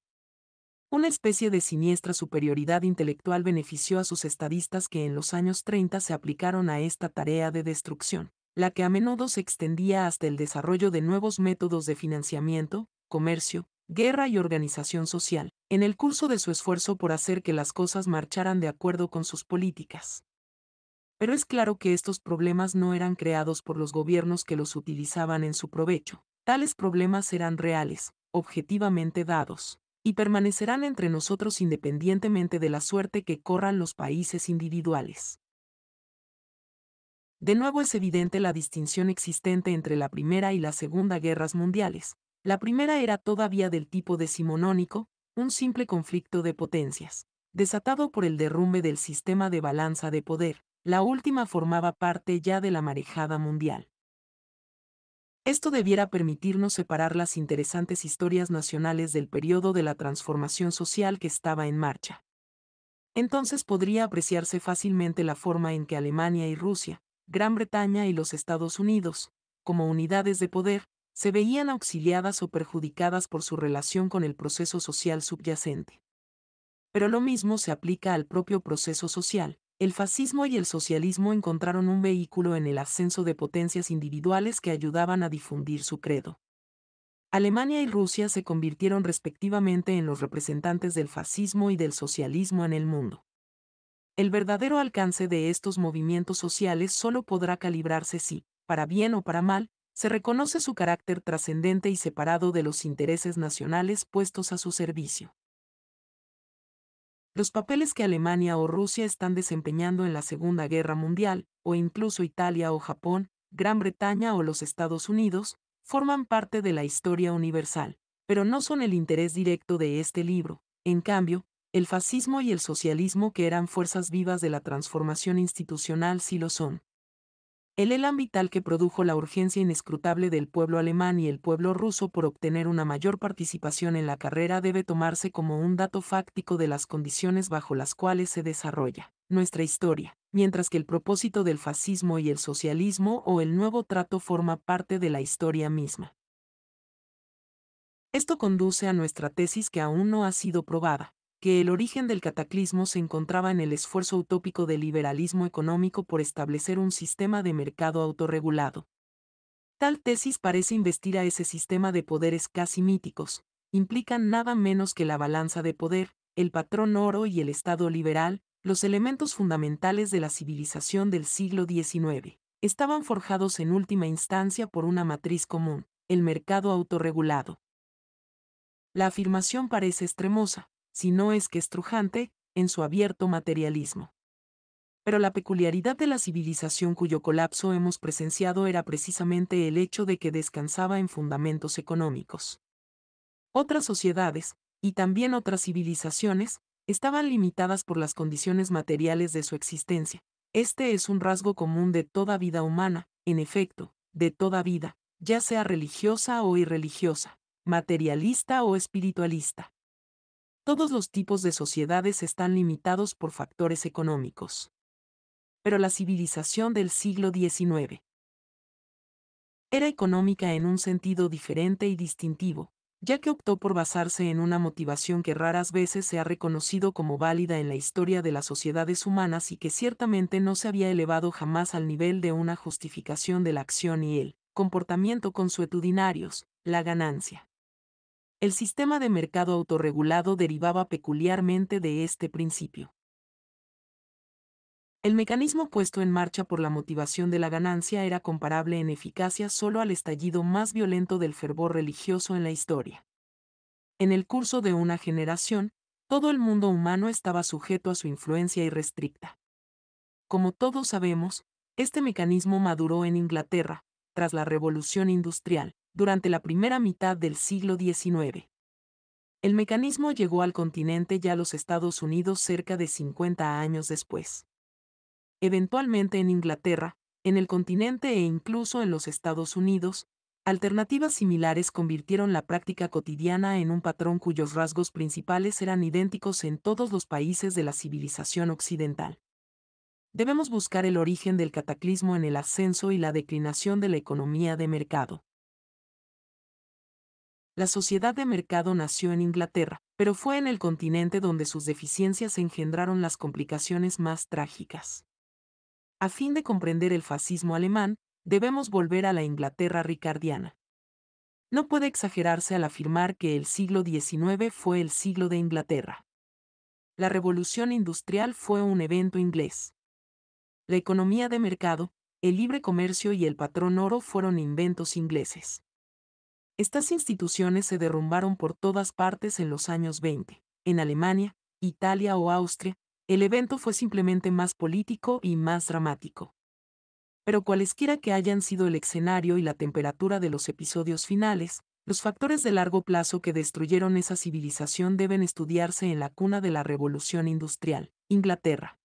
Una especie de siniestra superioridad intelectual benefició a sus estadistas que en los años 30 se aplicaron a esta tarea de destrucción, la que a menudo se extendía hasta el desarrollo de nuevos métodos de financiamiento, comercio, guerra y organización social, en el curso de su esfuerzo por hacer que las cosas marcharan de acuerdo con sus políticas. Pero es claro que estos problemas no eran creados por los gobiernos que los utilizaban en su provecho. Tales problemas eran reales, objetivamente dados y permanecerán entre nosotros independientemente de la suerte que corran los países individuales. De nuevo es evidente la distinción existente entre la Primera y la Segunda Guerras Mundiales. La primera era todavía del tipo decimonónico, un simple conflicto de potencias, desatado por el derrumbe del sistema de balanza de poder, la última formaba parte ya de la marejada mundial. Esto debiera permitirnos separar las interesantes historias nacionales del periodo de la transformación social que estaba en marcha. Entonces podría apreciarse fácilmente la forma en que Alemania y Rusia, Gran Bretaña y los Estados Unidos, como unidades de poder, se veían auxiliadas o perjudicadas por su relación con el proceso social subyacente. Pero lo mismo se aplica al propio proceso social, el fascismo y el socialismo encontraron un vehículo en el ascenso de potencias individuales que ayudaban a difundir su credo. Alemania y Rusia se convirtieron respectivamente en los representantes del fascismo y del socialismo en el mundo. El verdadero alcance de estos movimientos sociales solo podrá calibrarse si, para bien o para mal, se reconoce su carácter trascendente y separado de los intereses nacionales puestos a su servicio. Los papeles que Alemania o Rusia están desempeñando en la Segunda Guerra Mundial, o incluso Italia o Japón, Gran Bretaña o los Estados Unidos, forman parte de la historia universal, pero no son el interés directo de este libro. En cambio, el fascismo y el socialismo que eran fuerzas vivas de la transformación institucional sí lo son. El elan vital que produjo la urgencia inescrutable del pueblo alemán y el pueblo ruso por obtener una mayor participación en la carrera debe tomarse como un dato fáctico de las condiciones bajo las cuales se desarrolla nuestra historia, mientras que el propósito del fascismo y el socialismo o el nuevo trato forma parte de la historia misma. Esto conduce a nuestra tesis que aún no ha sido probada, que el origen del cataclismo se encontraba en el esfuerzo utópico del liberalismo económico por establecer un sistema de mercado autorregulado. Tal tesis parece investir a ese sistema de poderes casi míticos, implican nada menos que la balanza de poder, el patrón oro y el Estado liberal, los elementos fundamentales de la civilización del siglo XIX. Estaban forjados en última instancia por una matriz común, el mercado autorregulado. La afirmación parece extremosa, si no es que estrujante, en su abierto materialismo. Pero la peculiaridad de la civilización cuyo colapso hemos presenciado era precisamente el hecho de que descansaba en fundamentos económicos. Otras sociedades, y también otras civilizaciones, estaban limitadas por las condiciones materiales de su existencia. Este es un rasgo común de toda vida humana, en efecto, de toda vida, ya sea religiosa o irreligiosa, materialista o espiritualista. Todos los tipos de sociedades están limitados por factores económicos. Pero la civilización del siglo XIX era económica en un sentido diferente y distintivo, ya que optó por basarse en una motivación que raras veces se ha reconocido como válida en la historia de las sociedades humanas y que ciertamente no se había elevado jamás al nivel de una justificación de la acción y el comportamiento consuetudinarios, la ganancia. El sistema de mercado autorregulado derivaba peculiarmente de este principio. El mecanismo puesto en marcha por la motivación de la ganancia era comparable en eficacia solo al estallido más violento del fervor religioso en la historia. En el curso de una generación, todo el mundo humano estaba sujeto a su influencia irrestricta. Como todos sabemos, este mecanismo maduró en Inglaterra, tras la Revolución Industrial, durante la primera mitad del siglo XIX. El mecanismo llegó al continente ya a los Estados Unidos cerca de 50 años después. Eventualmente en Inglaterra, en el continente e incluso en los Estados Unidos, alternativas similares convirtieron la práctica cotidiana en un patrón cuyos rasgos principales eran idénticos en todos los países de la civilización occidental. Debemos buscar el origen del cataclismo en el ascenso y la declinación de la economía de mercado. La sociedad de mercado nació en Inglaterra, pero fue en el continente donde sus deficiencias engendraron las complicaciones más trágicas. A fin de comprender el fascismo alemán, debemos volver a la Inglaterra ricardiana. No puede exagerarse al afirmar que el siglo XIX fue el siglo de Inglaterra. La revolución industrial fue un evento inglés. La economía de mercado, el libre comercio y el patrón oro fueron inventos ingleses. Estas instituciones se derrumbaron por todas partes en los años 20. En Alemania, Italia o Austria, el evento fue simplemente más político y más dramático. Pero cualesquiera que hayan sido el escenario y la temperatura de los episodios finales, los factores de largo plazo que destruyeron esa civilización deben estudiarse en la cuna de la revolución industrial, Inglaterra.